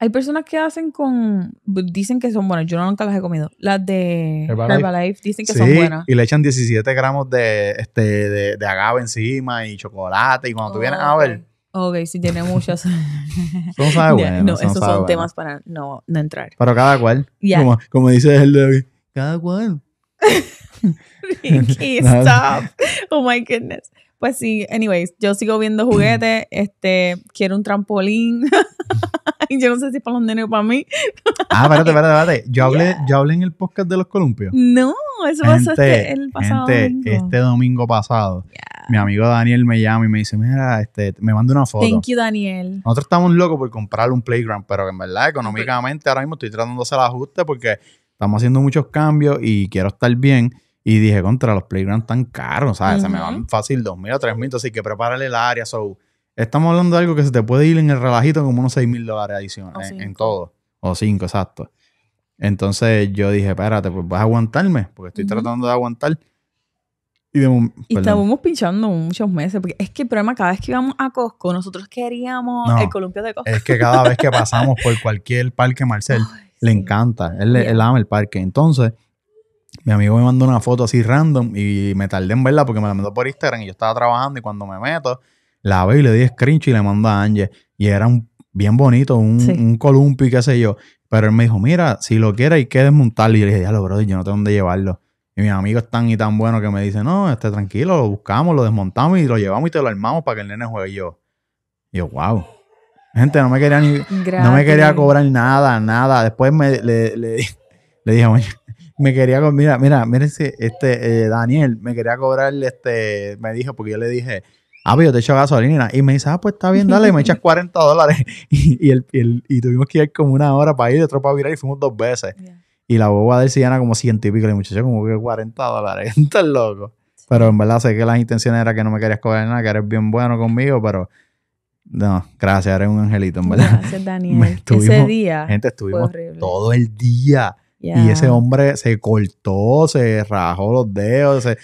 Hay personas que hacen con... Dicen que son buenas. Yo nunca las he comido. Las de Herbalife. Herbalife, dicen que Sí, son buenas. y le echan 17 gramos de, este, de, de agave encima y chocolate. Y cuando tú vienes a ver, Ok, sí tiene muchas. *laughs* eso no sabe bueno. no, eso no esos sabe son temas para no, no entrar. Pero cada cual, Ya. como, como dice el de hoy, cada cual. *laughs* Ricky, *laughs* stop. Oh my goodness. Pues sí, anyways, yo sigo viendo juguetes, *laughs* este, quiero un trampolín. *laughs* Yo no sé si para los nenes o para mí. Ah, espérate, *laughs* espérate, espérate. Yo hablé, yo hablé en el podcast de los columpios. No, eso pasó este, el pasado gente, domingo. este domingo pasado, mi amigo Daniel me llama y me dice, mira, este, me manda una foto. Thank you, Daniel. Nosotros estamos locos por comprarle un playground, pero en verdad, económicamente, ahora mismo estoy tratando de hacer ajuste porque estamos haciendo muchos cambios y quiero estar bien. Y dije, contra los playgrounds tan caros, ¿sabes? Se me van fácil dos mil o tres mil, entonces hay que preparar el área. So, estamos hablando de algo que se te puede ir en el relajito como unos seis mil dólares O adicionales en, en todo. O cinco, exacto. Entonces yo dije, espérate, pues vas a aguantarme, porque estoy Ujú. tratando de aguantar. Y de Y estábamos pinchando muchos meses, porque es que el problema, cada vez que íbamos a Costco, nosotros queríamos No. el columpio de Costco. Es que cada vez que pasamos por cualquier parque *laughs* Marcel, Ay, le sí. encanta. Él, él ama el parque. Entonces, mi amigo me mandó una foto así random y me tardé en verla porque me la mandó por Instagram y yo estaba trabajando y cuando me meto, la veo y le di screenshot y le mando a Angie. Y era un bien bonito, un, Sí. un columpio y qué sé yo. Pero él me dijo, mira, si lo quieres hay que desmontarlo. Y yo le dije, ya lo, brother, yo no tengo dónde llevarlo. Y mis amigos están y tan buenos que me dicen, no, este tranquilo, lo buscamos, lo desmontamos y lo llevamos y te lo armamos para que el nene juegue Y yo. Y yo, wow. Gente, no me quería ni, no me quería cobrar nada, nada. Después me, le, le, le dije, "Oye, me quería, mira, mira, mira ese, este, eh, Daniel, me quería cobrar, este, me dijo, porque yo le dije, ah, pues yo te echo gasolina. Y me dice, ah, pues está bien, dale, me echas *laughs* 40 dólares. *laughs* Y, y, el, y, el- y tuvimos que ir como una hora para ir, otro para virar y fuimos dos veces. Yeah. Y la boba de él sí gana como ciento y pico. Y muchacho como que 40 dólares. *laughs* Estás loco. Pero en verdad sé que las intenciones era que no me querías cobrar nada, que eres bien bueno conmigo, pero no, gracias, eres un angelito, en verdad. Gracias, Daniel. Ese estuvimos- día Gente, estuvimos todo el día. Y ese hombre se cortó, se rajó los dedos. se-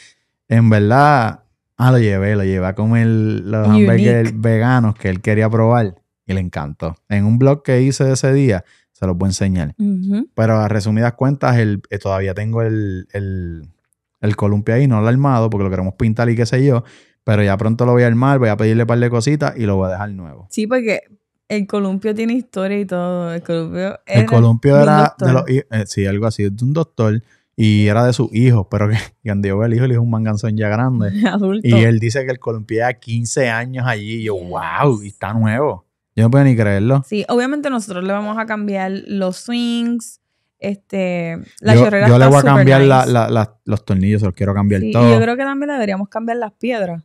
En verdad, ah, lo llevé, lo llevé a comer los Unique. hamburgues veganos que él quería probar y le encantó. En un blog que hice ese día, se los voy a enseñar. Ujú. Pero a resumidas cuentas, el, eh, todavía tengo el, el, el columpio ahí, no lo he armado porque lo queremos pintar y qué sé yo. Pero ya pronto lo voy a armar, voy a pedirle un par de cositas y lo voy a dejar nuevo. Sí, porque el columpio tiene historia y todo. El columpio El era columpio de un era de los eh, sí, algo así, de un doctor y era de sus hijos, pero que *laughs* cuando yo veo el hijo, el hijo es un manganzón ya grande. *laughs* adulto. Y él dice que el columpio lleva 15 años allí. Y yo, wow, y está nuevo. Yo no puedo ni creerlo. Sí, obviamente nosotros le vamos a cambiar los swings, este, la yo, yo le voy a cambiar nice. la- la- los tornillos, se los quiero cambiar Sí, y yo creo que también deberíamos cambiar las piedras.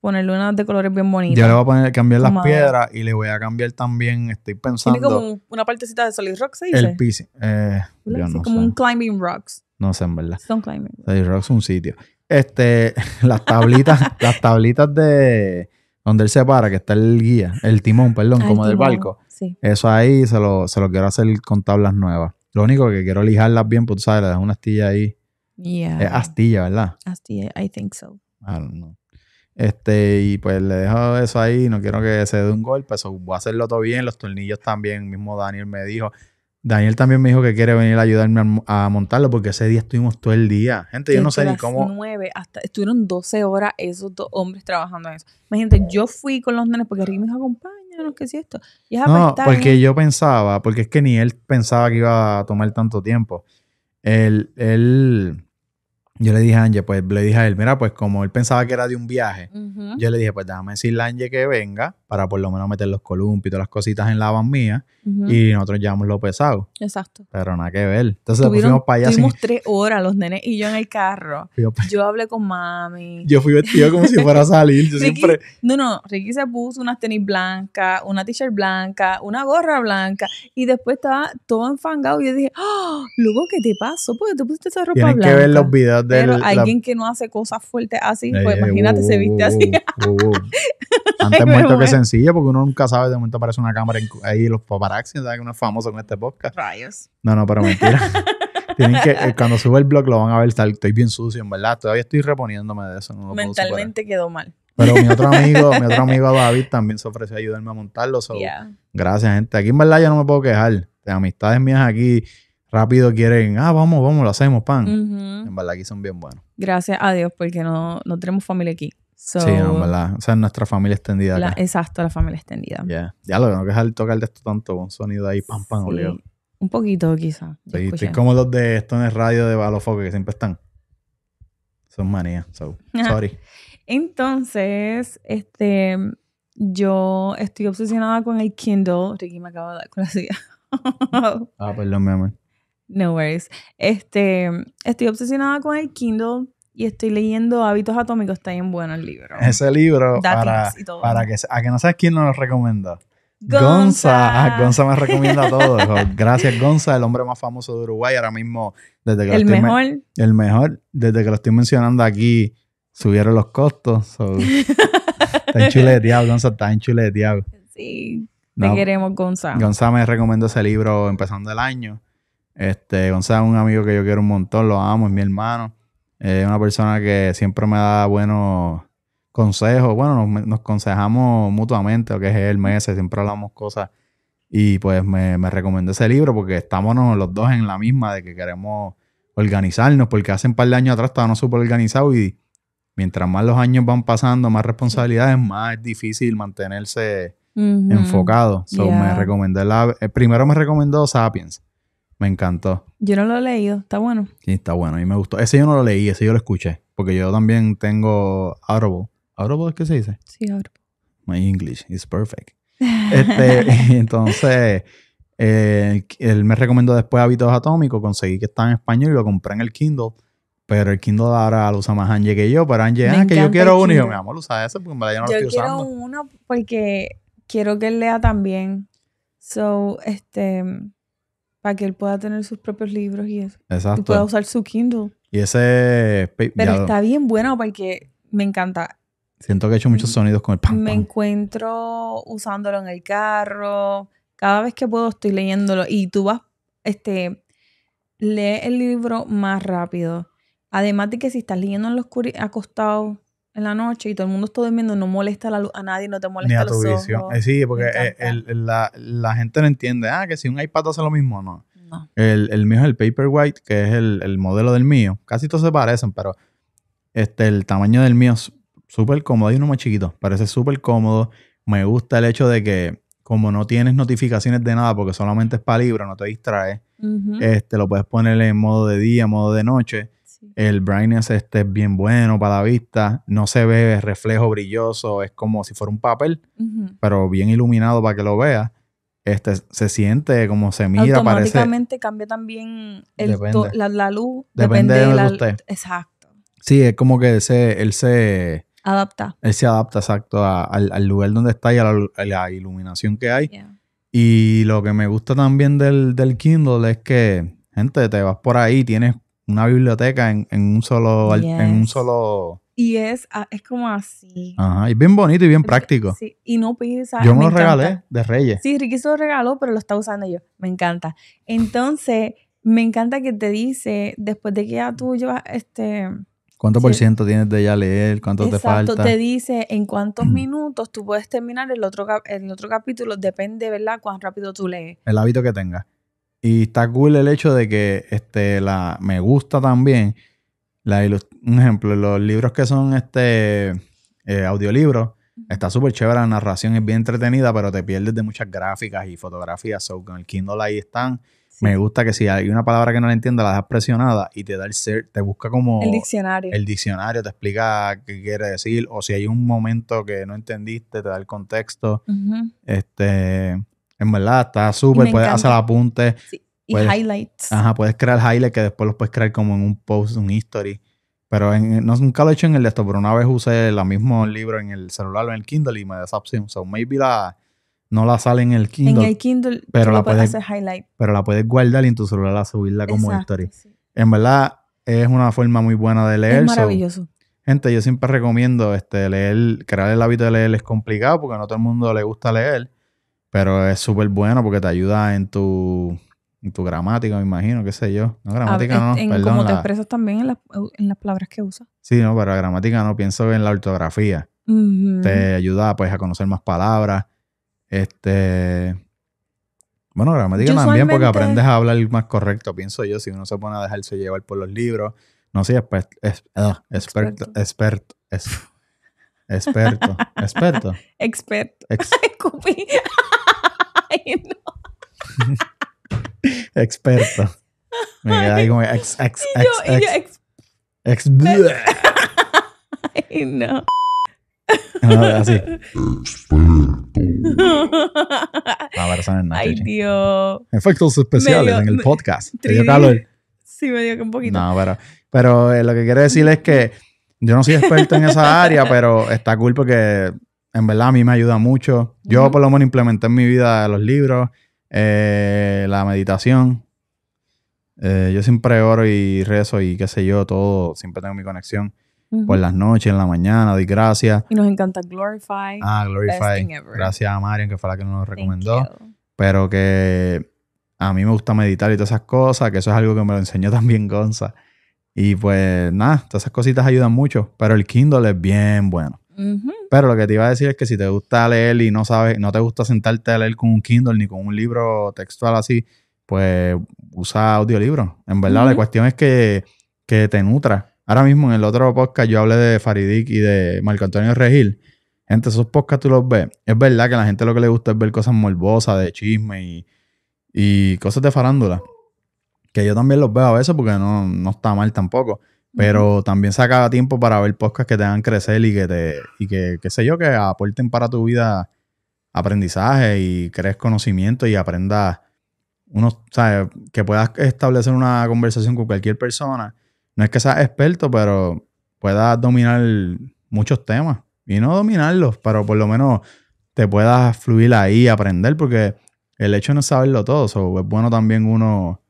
Ponerle unas de colores bien bonitas. Yo le voy a poner, cambiar las Como- piedras y le voy a cambiar también, estoy Tiene pensando, como un- una partecita de solid rock, se dice. el piso. Eh, ¿Verdad? yo Sí, no como sé. un climbing rocks. No sé, en verdad. Son climbing rocks. Solid Rock es un sitio. Este, *laughs* las tablitas, *laughs* las tablitas de donde él se para, que está el guía, el timón, perdón, Ay, como del timón. barco. Sí. Eso ahí se lo, se lo quiero hacer con tablas nuevas. Lo único que quiero lijarlas bien, pues tú sabes, le dejo una astilla ahí. Yeah. Es astilla, ¿verdad? Asti- I think so. I don't know. Este, y pues le dejo eso ahí, no quiero que se dé un golpe, eso voy a hacerlo todo bien, los tornillos también, mismo Daniel me dijo. Daniel también me dijo que quiere venir a ayudarme a, mo- a montarlo porque ese día estuvimos todo el día. Gente, yo no sé ni cómo. 9 hasta estuvieron 12 horas esos dos hombres trabajando en eso. Imagínate, yo fui con los nenes porque Ricky me dijo, acompáñanos, ¿qué es esto? Y es No, apestar, porque ¿eh? yo pensaba, porque es que ni él pensaba que iba a tomar tanto tiempo. Él, él, yo le dije a Angie, pues le dije a él, mira, pues como él pensaba que era de un viaje, yo le dije, pues déjame decirle a Angie que venga para por lo menos meter los columpios y todas las cositas en la van mía y nosotros llevamos lo pesado. Exacto. Pero nada que ver. Entonces Tuvieron- fuimos para allá sin- tuvimos tres horas los nenes y yo en el carro. *laughs* Yo, Yo hablé con mami. yo fui vestido como si fuera a salir. Yo *laughs* Ricky- siempre. No, no, Ricky se puso unas tenis blancas, una t-shirt blanca, una gorra blanca y después estaba todo enfangado y yo dije, ¡Oh, luego qué te pasó? Porque te pusiste esa ropa blanca. que ver los videos de Pero alguien que no hace cosas fuertes así, pues imagínate, se viste así. *laughs* Antes *laughs* muerto que muero. sencillo, porque uno nunca sabe, de momento aparece una cámara en- ahí, los paparazzi, ¿sabes que uno es famoso con este podcast? Rayos. No, no, pero mentira. *laughs* Tienen que, eh, cuando sube el blog lo van a ver, tal- estoy bien sucio, en verdad. Todavía estoy reponiéndome de eso. No lo puedo. Mentalmente quedó mal. Pero mi otro amigo, *laughs* mi otro amigo David también se ofreció a ayudarme a montarlo. so, Yeah. Gracias, gente. Aquí en verdad yo no me puedo quejar. De amistades mías aquí rápido quieren, ah, vamos, vamos, lo hacemos, pan. Ujú. En verdad aquí son bien buenos. Gracias a Dios, porque no, no tenemos familia aquí. So, sí, no, en verdad. O sea, es nuestra familia extendida la- acá. exacto, la familia extendida. Ya, ya lo tengo que dejar tocar de esto tanto, un sonido ahí, pam, pam, Sí. obligado. Un poquito, quizá. Sí, estoy como los de Stoner Radio de Balofoque que siempre están. Son manías, so, *laughs* sorry. Entonces, este, yo estoy obsesionada con el Kindle. Ricky me acaba de dar con la silla. Ah, perdón, mi amor. *laughs* no worries. Este, estoy obsesionada con el Kindle y estoy leyendo Hábitos Atómicos. Está bien bueno el libro. Ese libro, Da para, tips y todo. para que, a que no sabes quién nos lo recomendó. Gonza. Gonza. Ah, Gonza me recomienda todo. So, Gracias, Gonza, el hombre más famoso de Uruguay. Ahora mismo, desde que lo El estoy me- mejor. el mejor, desde que lo estoy mencionando aquí, subieron los costos. so, *laughs* está enchuleteado, Gonza está enchuleteado. Sí, te No, queremos, Gonza. Gonza me recomendó ese libro empezando el año. Este, Gonza es un amigo que yo quiero un montón, lo amo, es mi hermano. Es una persona que siempre me da buenos consejos. Bueno, nos, nos aconsejamos mutuamente, lo que es él, meses, siempre hablamos cosas. Y pues me, me recomendó ese libro porque estamos los dos en la misma de que queremos organizarnos, porque hace un par de años atrás estábamos súper organizados y mientras más los años van pasando, más responsabilidades, más es difícil mantenerse enfocado. So, Yeah. me recomendó la, eh, primero me recomendó Sapiens. Me encantó. Yo no lo he leído. Está bueno. Sí, está bueno. A mí me gustó. Ese yo no lo leí, ese yo lo escuché. Porque yo también tengo Audible. ¿Audible es que se dice? Sí, ahora. My English is perfect. *laughs* Este, *laughs* entonces, eh, él me recomendó después Hábitos Atómicos. Conseguí que está en español y lo compré en el Kindle. Pero el Kindle ahora lo usa más Angie que yo. Pero Angie, ah, que yo quiero uno. Y yo, mi amor, usa ese porque en verdad yo no Yo lo estoy quiero usando. uno porque quiero que él lea también. So, este, para que él pueda tener sus propios libros y eso. Y Exacto. pueda usar su Kindle. Y ese... pe- Pero ya- está bien bueno porque me encanta. Siento que he hecho muchos sonidos con el pam, Me encuentro usándolo en el carro. Cada vez que puedo estoy leyéndolo. Y tú vas, este, lee el libro más rápido. Además de que si estás leyendo en la oscuri- acostado en la noche y todo el mundo está durmiendo, no molesta la luz a nadie, no te Ni molesta a tu los visión. ojos. Eh, sí, porque eh, el- la, la gente no entiende. Ah, que si un iPad hace lo mismo, no. No. El, el mío es el Paperwhite, que es el, el modelo del mío. Casi todos se parecen, pero este, el tamaño del mío es súper cómodo. Hay uno más chiquito. Parece súper cómodo. Me gusta el hecho de que, como no tienes notificaciones de nada, porque solamente es para libro, no te distraes, este, lo puedes poner en modo de día, modo de noche. Sí. el brightness este es bien bueno para la vista, no se ve reflejo brilloso, es como si fuera un papel, pero bien iluminado para que lo veas. Este, se siente como se mira, parece... Automáticamente cambia también el la, la luz. Depende de la esté. Exacto. Sí, es como que él se, él se, Adapta. él se adapta exacto a- al, al lugar donde está y a la, a la iluminación que hay. Yeah. Y lo que me gusta también del, del Kindle es que, gente, te vas por ahí, tienes una biblioteca en, en un solo, al- en un Yes. solo. Y es, ah, es como así. Ajá, y bien bonito y bien práctico. Sí, Y no pesa. Yo me, lo encanta. regalé de Reyes. Sí, Ricky se lo regaló, pero lo está usando yo. Me encanta. Entonces, me encanta que te dice, después de que ya tú llevas este. ¿Cuánto por Sí. ciento tienes de ya leer? ¿Cuánto te exacto, falta? te dice en cuántos minutos tú puedes terminar el otro, el otro capítulo. Depende, ¿verdad? Cuán rápido tú lees. El hábito que tengas. Y está cool el hecho de que este, la, me gusta también. La un ejemplo, los libros que son este eh, audiolibros, está súper chévere la narración, es bien entretenida, pero te pierdes de muchas gráficas y fotografías. So, con el Kindle ahí están. Sí. Me gusta que si hay una palabra que no la entiendes, la dejas presionada y te da el ser, te busca como El diccionario. el diccionario, te explica qué quiere decir, o si hay un momento que no entendiste, te da el contexto. Este, en verdad, está súper, puedes hacer apuntes. Sí. Y Puedes- highlights. Ajá, puedes crear highlights que después los puedes crear como en un post, un history. Pero en- no, nunca lo he hecho en el de esto, pero una vez usé el mismo libro en el celular o en el Kindle y me da esa opción. So maybe la, no la sale en el En Kindle, el Kindle pero la puedes hacer highlight. pero la puedes guardar y en tu celular la subirla como Exacto, history. sí. En verdad, es una forma muy buena de leer. Es so, maravilloso. gente, yo siempre recomiendo este, leer, crear el hábito de leer es complicado porque no todo el mundo le gusta leer, pero es súper bueno porque te ayuda en tu, en tu gramática, me imagino, qué sé yo. No, A- gramática no, en perdón. cómo te la- expresas también en, las- en las palabras que usas. Sí, no, pero la gramática no, pienso en la ortografía. Te ayuda pues a conocer más palabras. Este. Bueno, gramática Yo también, porque aprendes a hablar más correcto, pienso yo, si uno se pone a dejarse llevar por los libros. No sé, es- ah, experto, experto, experto, *laughs* experto, Experto. ex- *laughs* Escupí. Ay, no. *laughs* experto. Me queda ahí como ex, ex, ex, yo, ex, ex- ex, *laughs* Ay, no. No, así. *laughs* Ver, son Ay, Dios. Efectos especiales en el podcast. Te dio calor. Sí, me dio que un poquito. No, pero, pero eh, lo que quiero decir es que yo no soy experto en esa área, pero está cool porque en verdad a mí me ayuda mucho. Yo Ujú. por lo menos implementé en mi vida los libros, eh, la meditación. Eh, yo siempre oro y rezo y qué sé yo, todo, siempre tengo mi conexión Ujú. por las noches, en la mañana, doy gracias. Y nos encanta Glorify. Ah, Glorify. Gracias a Marian, que fue la que nos recomendó. pero que a mí me gusta meditar y todas esas cosas, que eso es algo que me lo enseñó *laughs* también Gonza. Y pues nada, todas esas cositas ayudan mucho, pero el Kindle es bien bueno. Pero lo que te iba a decir es que si te gusta leer y no sabes, no te gusta sentarte a leer con un Kindle ni con un libro textual así, pues usa audiolibros. En verdad, la cuestión es que, que te nutra. Ahora mismo en el otro podcast yo hablé de Faridik y de Marco Antonio Regil. Gente, esos podcasts tú los ves. Es verdad que a la gente lo que le gusta es ver cosas morbosas, de chisme y, y cosas de farándula. Que yo también los veo a veces porque no, no está mal tampoco. Pero también saca tiempo para ver podcasts que te hagan crecer y que te, y que, qué sé yo, que aporten para tu vida aprendizaje y crees conocimiento y aprendas uno, ¿sabes? Que puedas establecer una conversación con cualquier persona. No es que seas experto, pero puedas dominar muchos temas. Y no dominarlos, pero por lo menos te puedas fluir ahí aprender, porque el hecho no es saberlo todo. Es bueno también uno,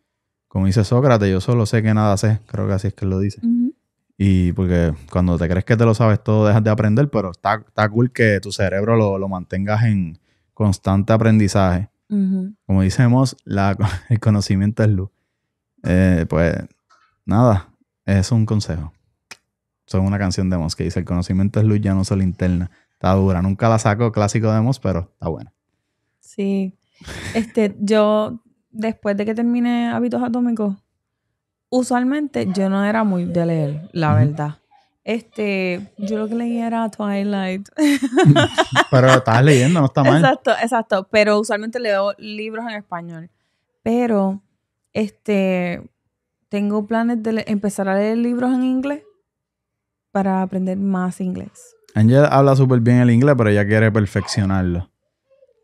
como dice Sócrates, yo solo sé que nada sé. Creo que así es que lo dice. Ujú. Y porque cuando te crees que te lo sabes todo, dejas de aprender, pero está, está cool que tu cerebro lo, lo mantengas en constante aprendizaje. Como decimos, la, *laughs* el conocimiento es luz. Eh, pues nada, es un consejo. Son una canción de Mos que dice: El conocimiento es luz, ya no soy linterna. Está dura. Nunca la saco clásico de Mos, pero está buena. Sí. Este, yo, después de que terminé Hábitos Atómicos, usualmente yo no era muy de leer, la verdad. Este, yo lo que leía era Twilight. *laughs* Pero estás leyendo, no está mal. Exacto, exacto. Pero usualmente leo libros en español. Pero, este, tengo planes de empezar a leer libros en inglés para aprender más inglés. Angel habla súper bien el inglés, pero ella quiere perfeccionarlo.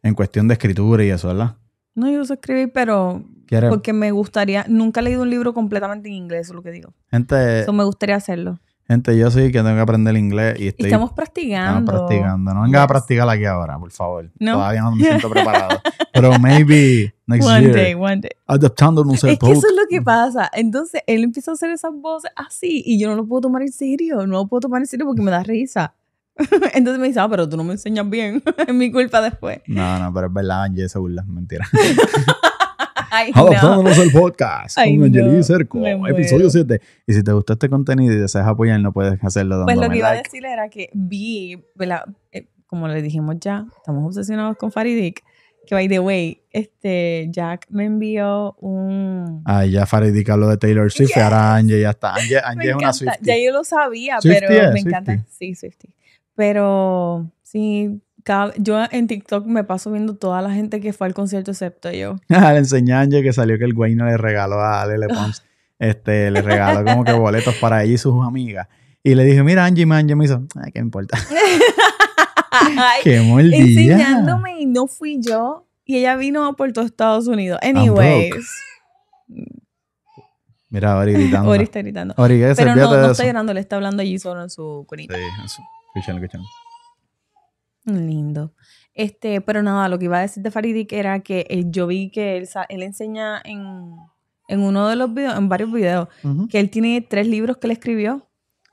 En cuestión de escritura y eso, ¿verdad? No yo sé escribir, pero Quiere, porque me gustaría, nunca he leído un libro completamente en inglés, eso es lo que digo. gente, Eso me gustaría hacerlo. gente, yo sí que tengo que aprender inglés y estoy estamos practicando. estamos practicando. No vengas a Yes. practicar aquí ahora, por favor. No. Todavía no me *laughs* siento preparado. pero maybe next One year. day, one day. Adaptándonos al Es que eso es lo que pasa. Entonces, él empieza a hacer esas voces así y yo no lo puedo tomar en serio. No lo puedo tomar en serio porque me da risa. *laughs* Entonces me dice, ah, pero tú no me enseñas bien. *laughs* es mi culpa después. No, no, pero es verdad, Angel se burla. Mentira. *laughs* Ay, no. Adaptándonos al podcast Ay, con Angel no, Cerco, episodio 7. Y si te gustó este contenido y deseas apoyar, no puedes hacerlo Pues dándome lo que iba a decir era que vi. Eh, como le dijimos ya, estamos obsesionados con Faridik. Que by the way, este Jack me envió un. Ah, ya Farid habló de Taylor Swift ahora Angel ya está. Angel, me Angel es una. Swiftie. Ya yo lo sabía, Swiftie pero es, me encanta. Sí, Swiftie. Pero sí, cada- yo en TikTok me paso viendo toda la gente que fue al concierto excepto yo. *laughs* le enseñé a Angel que salió que el güey no le regaló a Lele Pons. *laughs* Este, le regaló como que boletos para ella y sus amigas. Y le dije, mira, Angie, man, Angel me hizo, ay, ¿qué me importa? *laughs* Ay, ¡Qué mordida! enseñándome y no fui yo. Y ella vino por todo Estados Unidos. Anyways. Mira, ahora gritando. Ori está gritando. Ori. Pero no, no está llorando, le está hablando allí solo en su cunita. Sí, Lindo. Este, pero nada, lo que iba a decir de Faridik era que eh, yo vi que él, él enseña en, en uno de los videos, en varios videos, que él tiene tres libros que él escribió.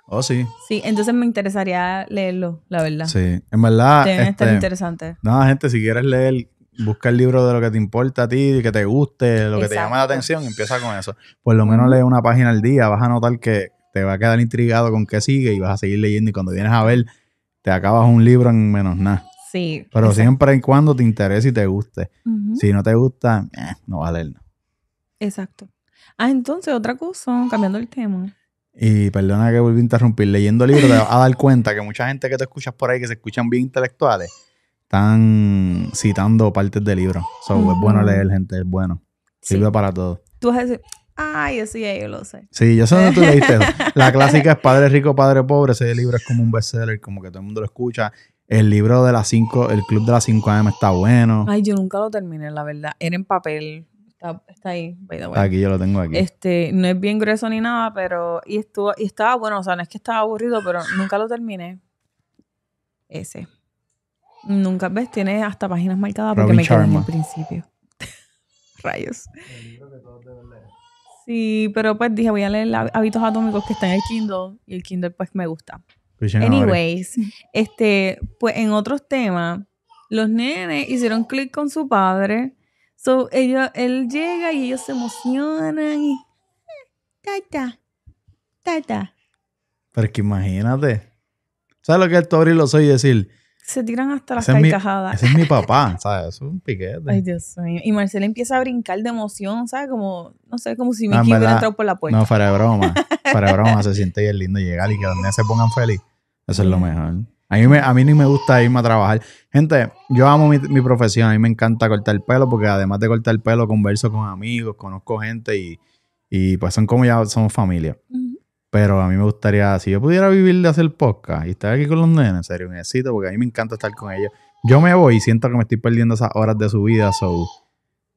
Oh, sí. Sí, entonces me interesaría leerlo, la verdad. Sí. En verdad, Deben estar este, interesantes. nada, gente, si quieres leer, busca el libro de lo que te importa a ti, que te guste, lo que te llama la atención, empieza con eso. Por lo menos lee una página al día, vas a notar que te va a quedar intrigado con qué sigue y vas a seguir leyendo y cuando vienes a ver, te acabas un libro en menos nada. Sí. Pero exacto. siempre y cuando te interese y te guste. Si no te gusta, eh, no va a leerlo. Exacto. Ah, entonces, otra cosa, cambiando el tema. Y perdona que volví a interrumpir, leyendo libros te vas a dar cuenta que mucha gente que te escuchas por ahí, que se escuchan bien intelectuales, están citando partes de libros. So, es bueno leer, gente, es bueno. Sí. Sirve para todo. Tú vas a decir, ay, eso ya yo lo sé. Sí, yo sé dónde tú leíste. *laughs* La clásica es Padre Rico, Padre Pobre. Ese libro es como un bestseller, como que todo el mundo lo escucha. El libro de las 5, el club de las 5 AM está bueno. Ay, yo nunca lo terminé, la verdad. Era en papel. Está, está ahí, by the way. Aquí yo lo tengo aquí. Este, no es bien grueso ni nada, pero. Y estuvo, y estaba bueno, o sea, no es que estaba aburrido, pero nunca lo terminé. Ese. Nunca, ¿ves? Tiene hasta páginas marcadas porque Robin me quedé en el principio. *laughs* Rayos. Sí, pero pues dije, voy a leer Hábitos Atómicos que está en el Kindle y el Kindle pues me gusta. Anyways, este, pues en otros temas, los nenes hicieron clic con su padre. So, ellos, él llega y ellos se emocionan y. Tata, tata. Pero es que imagínate. ¿Sabes lo que es tú abrir los ojos y decir, Se tiran hasta las Ese es mi- carcajadas. ese es mi papá? *laughs* ¿Sabes? Eso es un piquete. Ay, Dios mío. Y Marcela empieza a brincar de emoción, ¿sabes? Como, no sé, como si No, Mickey hubiera verdad, entrado por la puerta. No, fuera de broma. *laughs* Fuera de broma, se siente bien lindo llegar y que los nenes se pongan feliz. Eso es lo mejor. A mí, me, a mí ni me gusta irme a trabajar. Gente, yo amo mi, mi profesión. A mí me encanta cortar el pelo porque además de cortar el pelo, converso con amigos, conozco gente y, y pues son como ya somos familia. Ujú. Pero a mí me gustaría, si yo pudiera vivir de hacer podcast y estar aquí con los nenes, en serio, necesito porque a mí me encanta estar con ellos. Yo me voy y siento que me estoy perdiendo esas horas de su vida, so...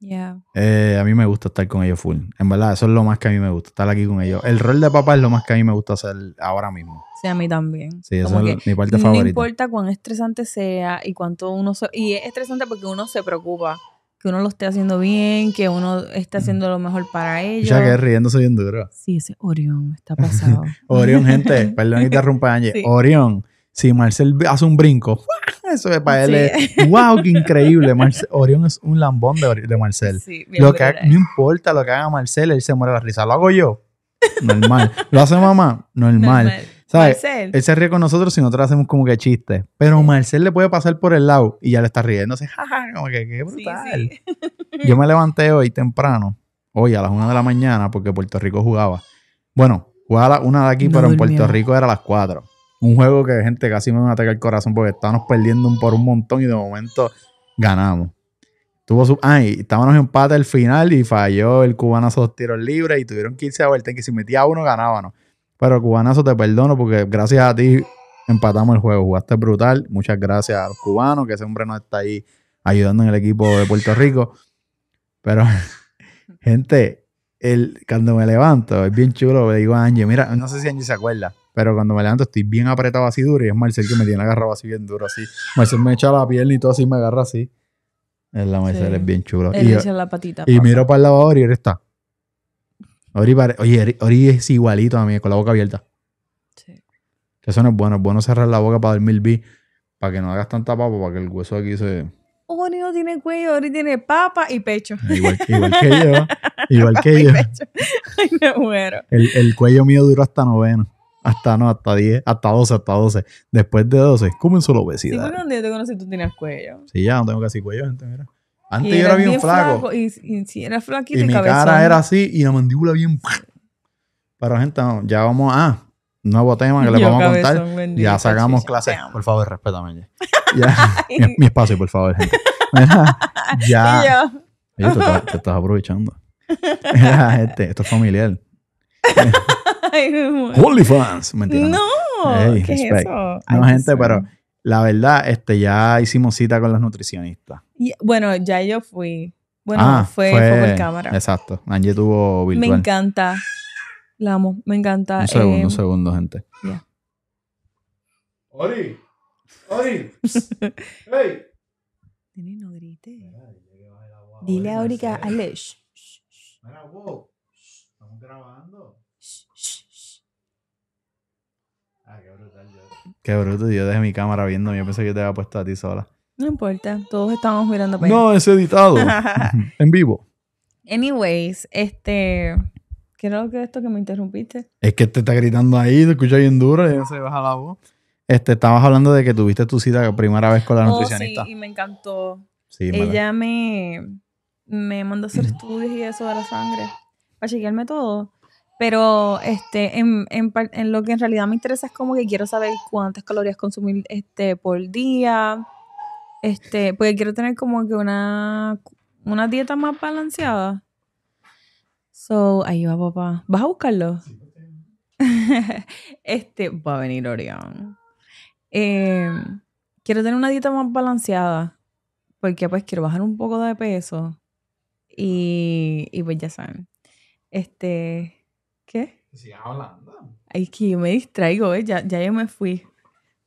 Yeah. Eh, a mí me gusta estar con ellos full. En verdad, eso es lo más que a mí me gusta, estar aquí con ellos. El rol de papá es lo más que a mí me gusta hacer ahora mismo. Sí, a mí también. Sí, Como es mi parte no favorita. importa cuán estresante sea y cuánto uno... se- y es estresante porque uno se preocupa. Que uno lo esté haciendo bien, que uno esté haciendo lo mejor para ellos. Ya que riéndose bien duro. Sí, ese Orión está pasado. *laughs* Orión, gente, *laughs* perdón que interrumpa, Angie. Sí. Orión, si Marcel hace un brinco, *laughs* eso es para él. Sí. es, ¡Wow! ¡Qué increíble! Marcel- Orión es un lambón de, Marcel. Sí, bien Lo que, brutal. no importa lo que haga Marcel, él se muere la risa. ¿Lo hago yo? Normal. ¿Lo hace mamá? Normal. Normal. ¿Sabes? Marcel. Él se ríe con nosotros si nosotros hacemos como que chistes. Pero Marcel le puede pasar por el lado y ya le está riéndose. *laughs* Jaja, como que qué Sí, brutal. sí. *laughs* Yo me levanté hoy temprano, hoy a las una de la mañana, porque Puerto Rico jugaba. Bueno, jugaba a una de aquí, No pero en. Puerto Rico era a las 4. Un juego que, gente, casi me va a atacar el corazón porque estábamos perdiendo un- por un montón y de momento ganamos. Tuvo su. Ah, y estábamos en empate al final y falló el cubanazo dos tiros libres y tuvieron que irse a vuelta. Que si metía uno, ganábamos. Pero cubanazo te perdono porque gracias a ti empatamos el juego. Jugaste brutal. Muchas gracias a los cubanos, que ese hombre no está ahí ayudando en el equipo de Puerto Rico. Pero, *laughs* gente, el, cuando me levanto, es bien chulo. Le digo a Angie, mira, no sé si Angie se acuerda, pero cuando me levanto estoy bien apretado así duro y es Marcel que me tiene agarrado así bien duro, así. Marcel me echa la piel y todo así me agarra así. Es la Marcel, Sí. es bien chulo. Él Y, echa la patita. y papá. miro para el lavador y él está. Ori pare- Oye, Ori- es igualito a mí, con la boca abierta. Sí. Eso no es bueno. Es bueno cerrar la boca para dormir bien. Para que no hagas tanta papa, para que el hueso aquí se... Ori no tiene cuello, Ori tiene papa y pecho. Igual, igual que yo. *laughs* Igual que yo. *laughs* Ay, me muero. El, el cuello mío duró hasta noveno. Hasta no, hasta 10, hasta 12, hasta 12. Después de 12, comenzó la Sí, obesidad. cuando yo te conocí tú tenías cuello. Sí, ya no tengo casi cuello, gente, mira. Antes yo era eras bien, flaco. Y, y si eras flaquito Y mi cabezón. cara era así y la mandíbula bien. Pero, gente, no, ya vamos a nuevo tema que les *laughs* Yo vamos a contar. bendito, Ya sacamos clases. Por favor, respétame ya. *laughs* Ya, *laughs* mi, mi espacio, por favor, gente. Mira, ya. Y yo, Oye, te, estás- te estás aprovechando. Mira, gente, esto es familiar. muero. OnlyFans. Mentira. no. No, Ey, ¿qué respect. es eso? No, Ay, gente, pero. La verdad, este, ya hicimos cita con los nutricionistas. Y- bueno, ya yo fui. Bueno, Ah, fue, fue por cámara. Exacto. Angie tuvo Me virtual. encanta. La amo, me encanta. Un segundo, eh, un segundo, gente. ya. Ori, Ori, *laughs* hey. Nene, no grite. Dile a shh, shh, shh, Mira, wow. Estamos grabando. shh, shh, shh. Ah, qué brutal. Yo. Qué bruto. Yo dejé mi cámara viendo. Yo pensé que te había puesto a ti sola. No importa, todos estábamos mirando para allá. No, es editado. *laughs* en vivo. Anyways, este. ¿Qué era lo que esto que me interrumpiste? Es que te está gritando ahí, te escucha bien duro y no se baja la voz. Este, estabas hablando de que tuviste tu cita primera vez con la Oh, sí, nutricionista. y me encantó. Sí, Ella me, me mandó a hacer estudios y eso de la sangre para chequearme todo. Pero este, en, en, lo que en realidad me interesa es como que quiero saber cuántas calorías consumir este, por día. Este, porque quiero tener como que una, una dieta más balanceada. So, ahí va papá. ¿Vas a buscarlo? *laughs* este, va a venir Orión. Eh, quiero tener una dieta más balanceada. Porque pues quiero bajar un poco de peso. Y, y pues ya saben. Este. ¿Qué? Sigas hablando. Ay, que yo me distraigo, ¿eh? ya, ya yo me fui.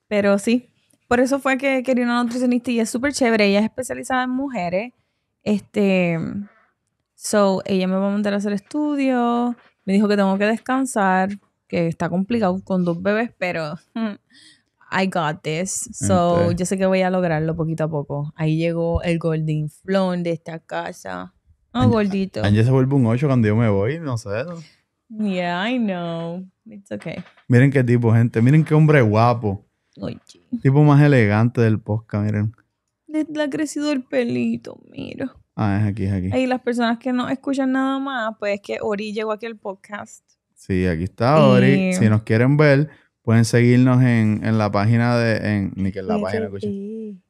Pero sí, por eso fue que quería una nutricionista y es súper chévere. Ella es especializada en mujeres. Este. So, ella me va a mandar a hacer estudios. Me dijo que tengo que descansar, que está complicado con dos bebés, pero *laughs* I got this. So, yo sé que voy a lograrlo poquito a poco. Ahí llegó el Golden Flon de esta casa. Oh, gordito. Angie se vuelve un 8 cuando yo me voy, no sé. Yeah, I know. It's okay. Miren qué tipo, gente. Miren qué hombre guapo. Oye. Tipo más elegante del podcast, miren. Le, le ha crecido el pelito, mira. Ah, es aquí, es aquí. Y las personas que no escuchan nada más, pues es que Ori llegó aquí al podcast. Sí, aquí está Ori. Y- Si nos quieren ver, pueden seguirnos en, en la página de... En, ni que en la página,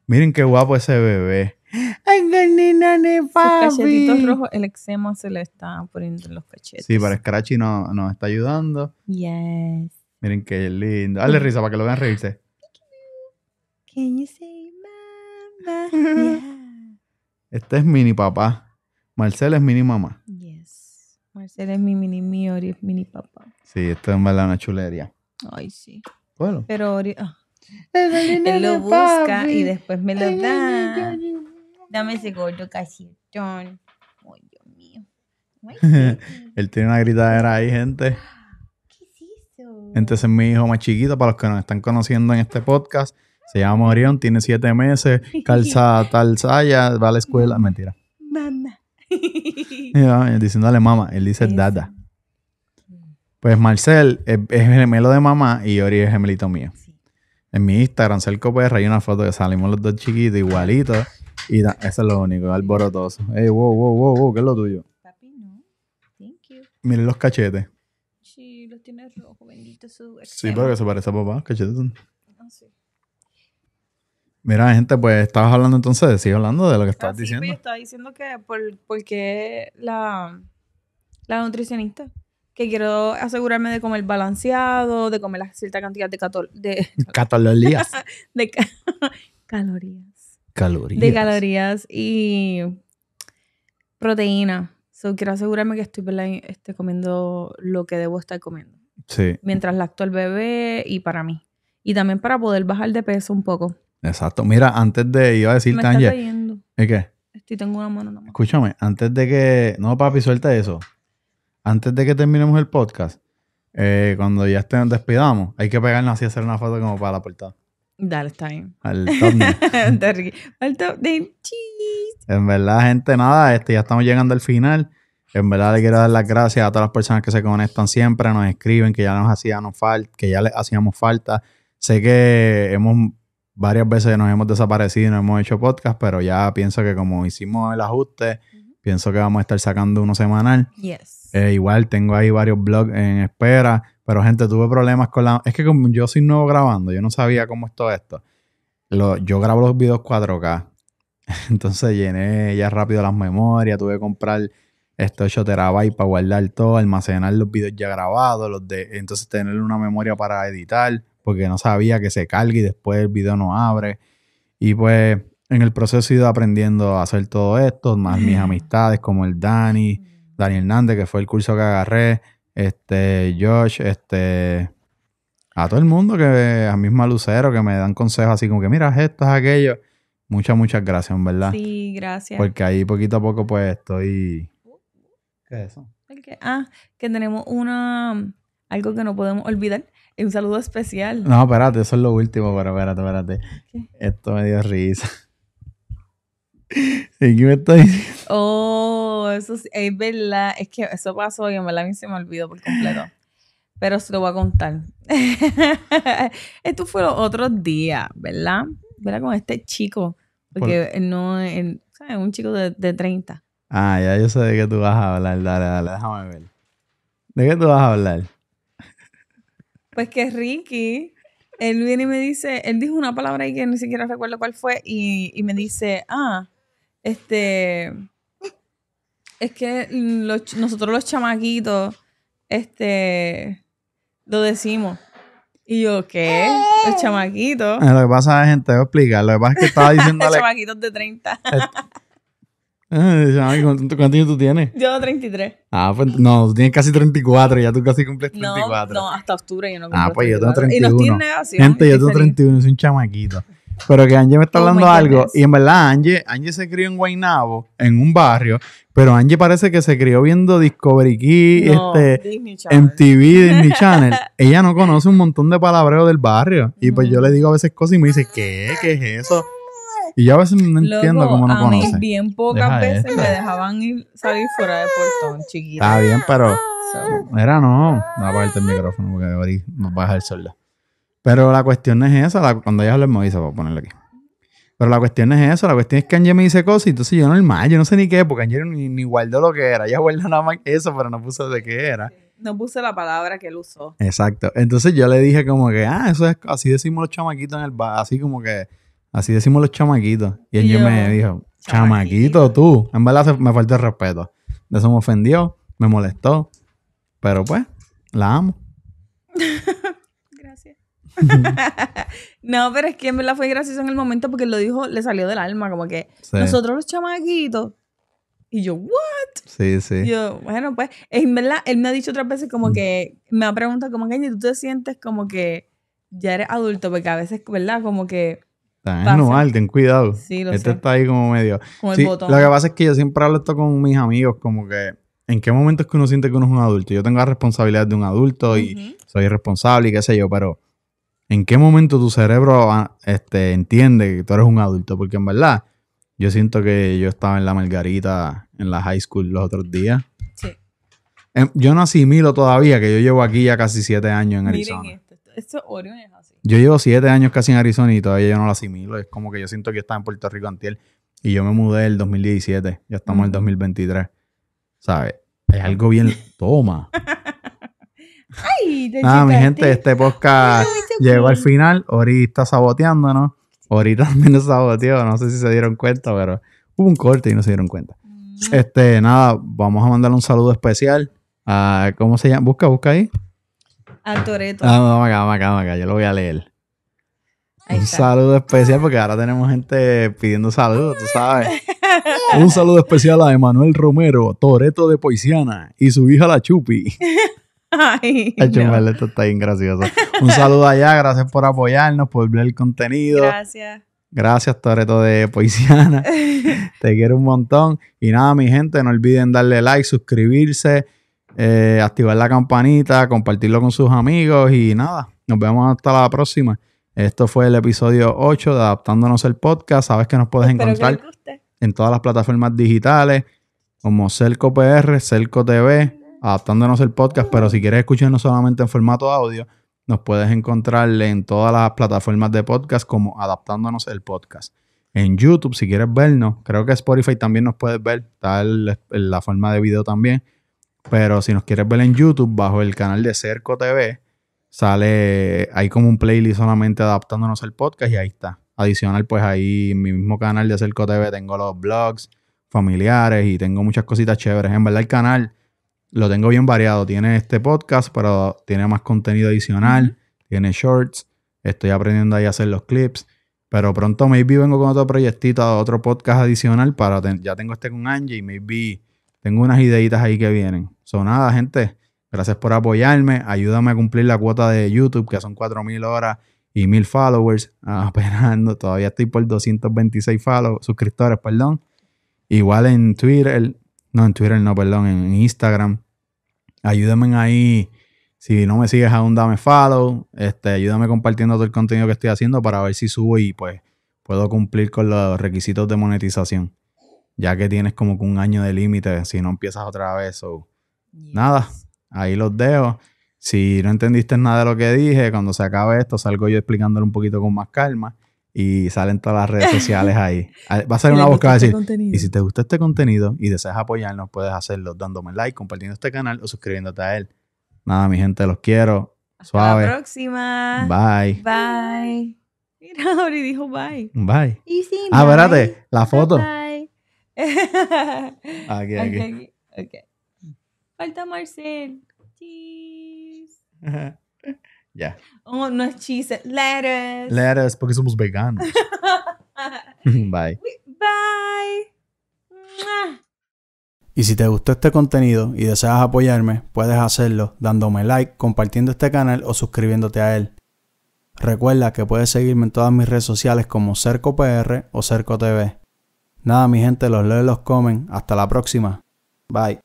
Miren qué guapo ese bebé. Ay, ne, cachetitos papi. rojos, el eczema se le está poniendo en los cachetes. Sí, para Scratchy no- nos está ayudando. Yes. Miren qué lindo. Dale risa para que lo vean reírse. Can you say mama? Yeah. *laughs* Este es mini papá. Marcel es mini mamá. Yes. Marcela es mi mini mi, Ori es mini papá. Sí, esto es en verdad una chulería. Ay, sí. Bueno. Pero Ori... ah, Él lo busca y después me lo da. Dame ese gordo cachetón. Ay, Dios mío. *laughs* Él tiene una gritadera ahí, gente. ¿Qué es eso? Gente, ese es mi hijo más chiquito. Para los que nos están conociendo en este podcast, se llama Orión, tiene siete meses, *laughs* calza tal saya, va a la escuela. Mentira. Mamá. *laughs* Diciéndole mamá, él dice dada. Pues Marcel es, es gemelo de mamá y Ori es gemelito mío. Sí. En mi Instagram, Cerco PR, hay una foto que salimos los dos chiquitos, igualitos. Y da- eso es lo único, alborotoso. Ey, wow, wow, wow, wow, ¿qué es lo tuyo? Papi, no. Thank you. Miren los cachetes. Sí, los tiene rojo, bendito su Sí, pero que se parece a papá, cachetes. Ah. Mira, gente, pues estabas hablando entonces, sigue hablando de lo que estabas Ah, sí, diciendo. pues, yo estaba diciendo que por, porque la, la nutricionista, que quiero asegurarme de comer balanceado, de comer la cierta cantidad de, catol- de, Calorías. *laughs* de ca- *laughs* calorías. Calorías. De calorías y proteína. So, quiero asegurarme que estoy. Este, comiendo lo que debo estar comiendo. Sí, Mientras lacto al bebé y para mí. Y también para poder bajar de peso un poco. exacto. Mira, antes de, iba a Me Angie, cayendo. ¿es qué? Estoy tengo una mano nomás. Escúchame, antes de que. No, papi, suelta eso. Antes de que terminemos el podcast, eh, cuando ya estén, despidamos, hay que pegarnos así y hacer una foto como para la portada. Dale, está bien. Al *laughs* rico. Falta de cheese. en verdad, gente, nada, este, ya estamos llegando al final. En verdad le quiero dar las gracias a todas las personas que se conectan siempre, nos escriben, que ya nos hacíamos falta, que ya les hacíamos falta. Sé que hemos varias veces nos hemos desaparecido y no hemos hecho podcast, pero ya pienso que como hicimos el ajuste, pienso que vamos a estar sacando uno semanal. Yes. Eh, igual tengo ahí varios blogs en espera, pero gente, tuve problemas con la... Es que como yo soy nuevo grabando, yo no sabía cómo es todo esto. Lo- yo grabo los videos 4K, *laughs* entonces llené ya rápido las memorias, tuve que comprar estos 8 terabytes para guardar todo, almacenar los videos ya grabados, los de, entonces tener una memoria para editar, porque no sabía que se cargue y después el video no abre. Y pues en el proceso he ido aprendiendo a hacer todo esto, más mis amistades como el Dani, Dani Hernández, que fue el curso que agarré, este, Josh, este, a todo el mundo que, a misma Lucero, que me dan consejos así como que, mira, esto es aquello. Muchas, muchas gracias, en verdad. Sí, gracias. Porque ahí poquito a poco, pues, estoy... ¿Qué es eso? Ah, que tenemos una... Algo que no podemos olvidar. Es un saludo especial. No, espérate, eso es lo último, pero espérate, espérate. ¿Qué? Esto me dio risa. *laughs* ¿Y qué me está diciendo? Oh, eso sí, es verdad. Es que eso pasó y en verdad a mí se me olvidó por completo. Pero se lo voy a contar. *laughs* Esto fue los otros días, ¿verdad? ¿Verdad? Con este chico. Porque él no es... Un chico de, de 30. Ah, ya yo sé de qué tú vas a hablar. Dale, dale, déjame ver. ¿De qué tú vas a hablar? Pues que Ricky, él viene y me dice, él dijo una palabra ahí que ni siquiera recuerdo cuál fue, y, y me dice, ah, este, es que los nosotros los chamaquitos, este, lo decimos. Y yo, ¿qué? Los chamaquitos. Eh, Lo que pasa es, gente, voy a explicar. Lo que pasa es que estaba Los diciéndole... *laughs* chamaquitos de 30. *laughs* Eh, chamaco, ¿Cuánto cuántos años tú tienes? Yo 33. Ah, pues no, tú tienes casi 34, ya tú casi cumples No, 34. no, hasta octubre yo no Ah, cumplo pues yo tengo 34. Y nos 31. tiene negación. Gente, yo tengo feliz. 31, soy un chamaquito. Pero que Angie me está Oh hablando algo. Y en verdad, Angie, Angie se crió en Guaynabo, en un barrio. Pero Angie parece que se crió viendo Discovery Key, No, este, Disney Channel. MTV, Disney *laughs* Channel. Ella no conoce un montón de palabreos del barrio. Y pues yo le digo a veces cosas y me dice, ¿qué? ¿Qué es eso? Y yo a veces no entiendo cómo no a mí conoce. bien pocas Deja veces me dejaban ir, salir fuera de portón, chiquita. Está bien, pero... So, Era no. No voy a apagarte el micrófono porque ahorita nos va a dejar sorda. Pero la cuestión no es esa. la- cuando ella hable me avisa para ponerle aquí. Pero la cuestión es eso. La cuestión es que Angie me dice cosas y entonces yo normal. Yo no sé ni qué porque Angie ni, ni guardó lo que era. Ella guardó nada más eso, pero no puso de qué era. no puse la palabra que él usó. Exacto. Entonces yo le dije como que, ah, eso es así decimos los chamaquitos en el bar. Así como que, así decimos los chamaquitos. Y Angie yo, me dijo, "Chamaquito". tú. En verdad me faltó el respeto. De eso me ofendió, me molestó. Pero pues, la amo. *laughs* No, pero es que en verdad fue gracioso en el momento porque lo dijo, le salió del alma, como que Sí, nosotros los chamaquitos. Y yo, ¿what? sí. sí. Y yo, bueno, pues, en verdad, él me ha dicho otras veces como que, me ha preguntado como que, "Ay, ¿tú te sientes como que ya eres adulto? Porque a veces, ¿verdad? Como que, Está normal, ten cuidado. sí, lo Este sé, está ahí como medio. como el Sí, botón. lo que pasa es que yo siempre hablo esto con mis amigos, como que en qué momento es que uno siente que uno es un adulto. Yo tengo la responsabilidad de un adulto y soy responsable y qué sé yo, pero ¿en qué momento tu cerebro ah, este, entiende que tú eres un adulto? Porque en verdad, yo siento que yo estaba en la Margarita en la high school los otros días. Sí. Em, Yo no asimilo todavía que yo llevo aquí ya casi siete años en Arizona. Miren esto, esto, Orion es así. Yo llevo siete años casi en Arizona y todavía yo no lo asimilo. Es como que yo siento que yo estaba en Puerto Rico antier y yo me mudé el 2017. Ya estamos en el Ujú. 2023. ¿Sabes? Es algo bien... Toma. *laughs* Ay, Nada, mi gente, este podcast llegó al final. Ori está saboteándonos. Ahorita *laughs* también nos saboteó, no sé si se dieron cuenta, pero hubo un corte y no se dieron cuenta. Este, nada, vamos a mandarle un saludo especial a, ¿cómo se llama? Busca, busca ahí. A Toreto. Ah, vamos acá, vamos acá, vamos acá, yo lo voy a leer. Un saludo especial porque ahora tenemos gente pidiendo saludos, tú sabes. *laughs* un saludo especial a Emanuel Romero, Toreto de Poiciana y su hija la Chupi. *laughs* Ay, no. esto está bien gracioso. Un saludo allá, gracias por apoyarnos, por ver el contenido. Gracias. Gracias, Toreto de Poiciana. *laughs* Te quiero un montón. Y nada, mi gente, no olviden darle like, suscribirse, eh, activar la campanita, compartirlo con sus amigos y nada, nos vemos hasta la próxima. Esto fue el episodio 8 de Adaptándonos el Podcast. Sabes que nos puedes Espero encontrar en todas las plataformas digitales como Celco PR, Celco TV, adaptándonos el podcast, pero si quieres escucharnos solamente en formato audio, nos puedes encontrar en todas las plataformas de podcast como adaptándonos el podcast. En YouTube, si quieres vernos, creo que Spotify también nos puedes ver, está el- la forma de video también, pero si nos quieres ver en YouTube, bajo el canal de Cerco TV, sale, hay como un playlist solamente adaptándonos el podcast y ahí está. Adicional, pues ahí en mi mismo canal de Cerco TV tengo los blogs familiares y tengo muchas cositas chéveres. En verdad el canal lo tengo bien variado. Tiene este podcast, pero tiene más contenido adicional. Tiene shorts. Estoy aprendiendo ahí a hacer los clips. Pero pronto maybe vengo con otro proyectito, otro podcast adicional para... ten- ya tengo este con Angie y maybe tengo unas ideitas ahí que vienen. Son nada, gente. Gracias por apoyarme. Ayúdame a cumplir la cuota de YouTube, que son 4.000 horas y 1.000 followers. Ah, *laughs* esperando. Todavía estoy por 226 follow, suscriptores, perdón. Igual en Twitter. No, en Twitter no, perdón. En Instagram. Ayúdame ahí. Si no me sigues aún, dame follow. Este, ayúdame compartiendo todo el contenido que estoy haciendo para ver si subo y pues puedo cumplir con los requisitos de monetización. Ya que tienes como que un año de límite si no empiezas otra vez. So, Nada, ahí los dejo. Si no entendiste nada de lo que dije, cuando se acabe esto, salgo yo explicándolo un poquito con más calma y salen todas las redes sociales ahí. *laughs* Ah, Va a ser Si una les voz que va a gusta decir, este contenido. y si te gusta este contenido y deseas apoyarnos, puedes hacerlo dándome like, compartiendo este canal o suscribiéndote a él. Nada, mi gente, los quiero. Hasta Suave. la próxima. Bye. Bye. Mira, Ori dijo bye. Bye. Y sí, Ah, bye. espérate, la foto. Bye. Aquí, Aquí, aquí. aquí. Ok. Falta Marcel. Cheese. *laughs* ya. Oh, no es cheese, lettuce. Letras, porque somos veganos. *laughs* Bye. Bye. Y si te gustó este contenido y deseas apoyarme, puedes hacerlo dándome like, compartiendo este canal o suscribiéndote a él. Recuerda que puedes seguirme en todas mis redes sociales como Cerco PR o Cerco TV. Nada, mi gente, los leo y los comen. Hasta la próxima. Bye.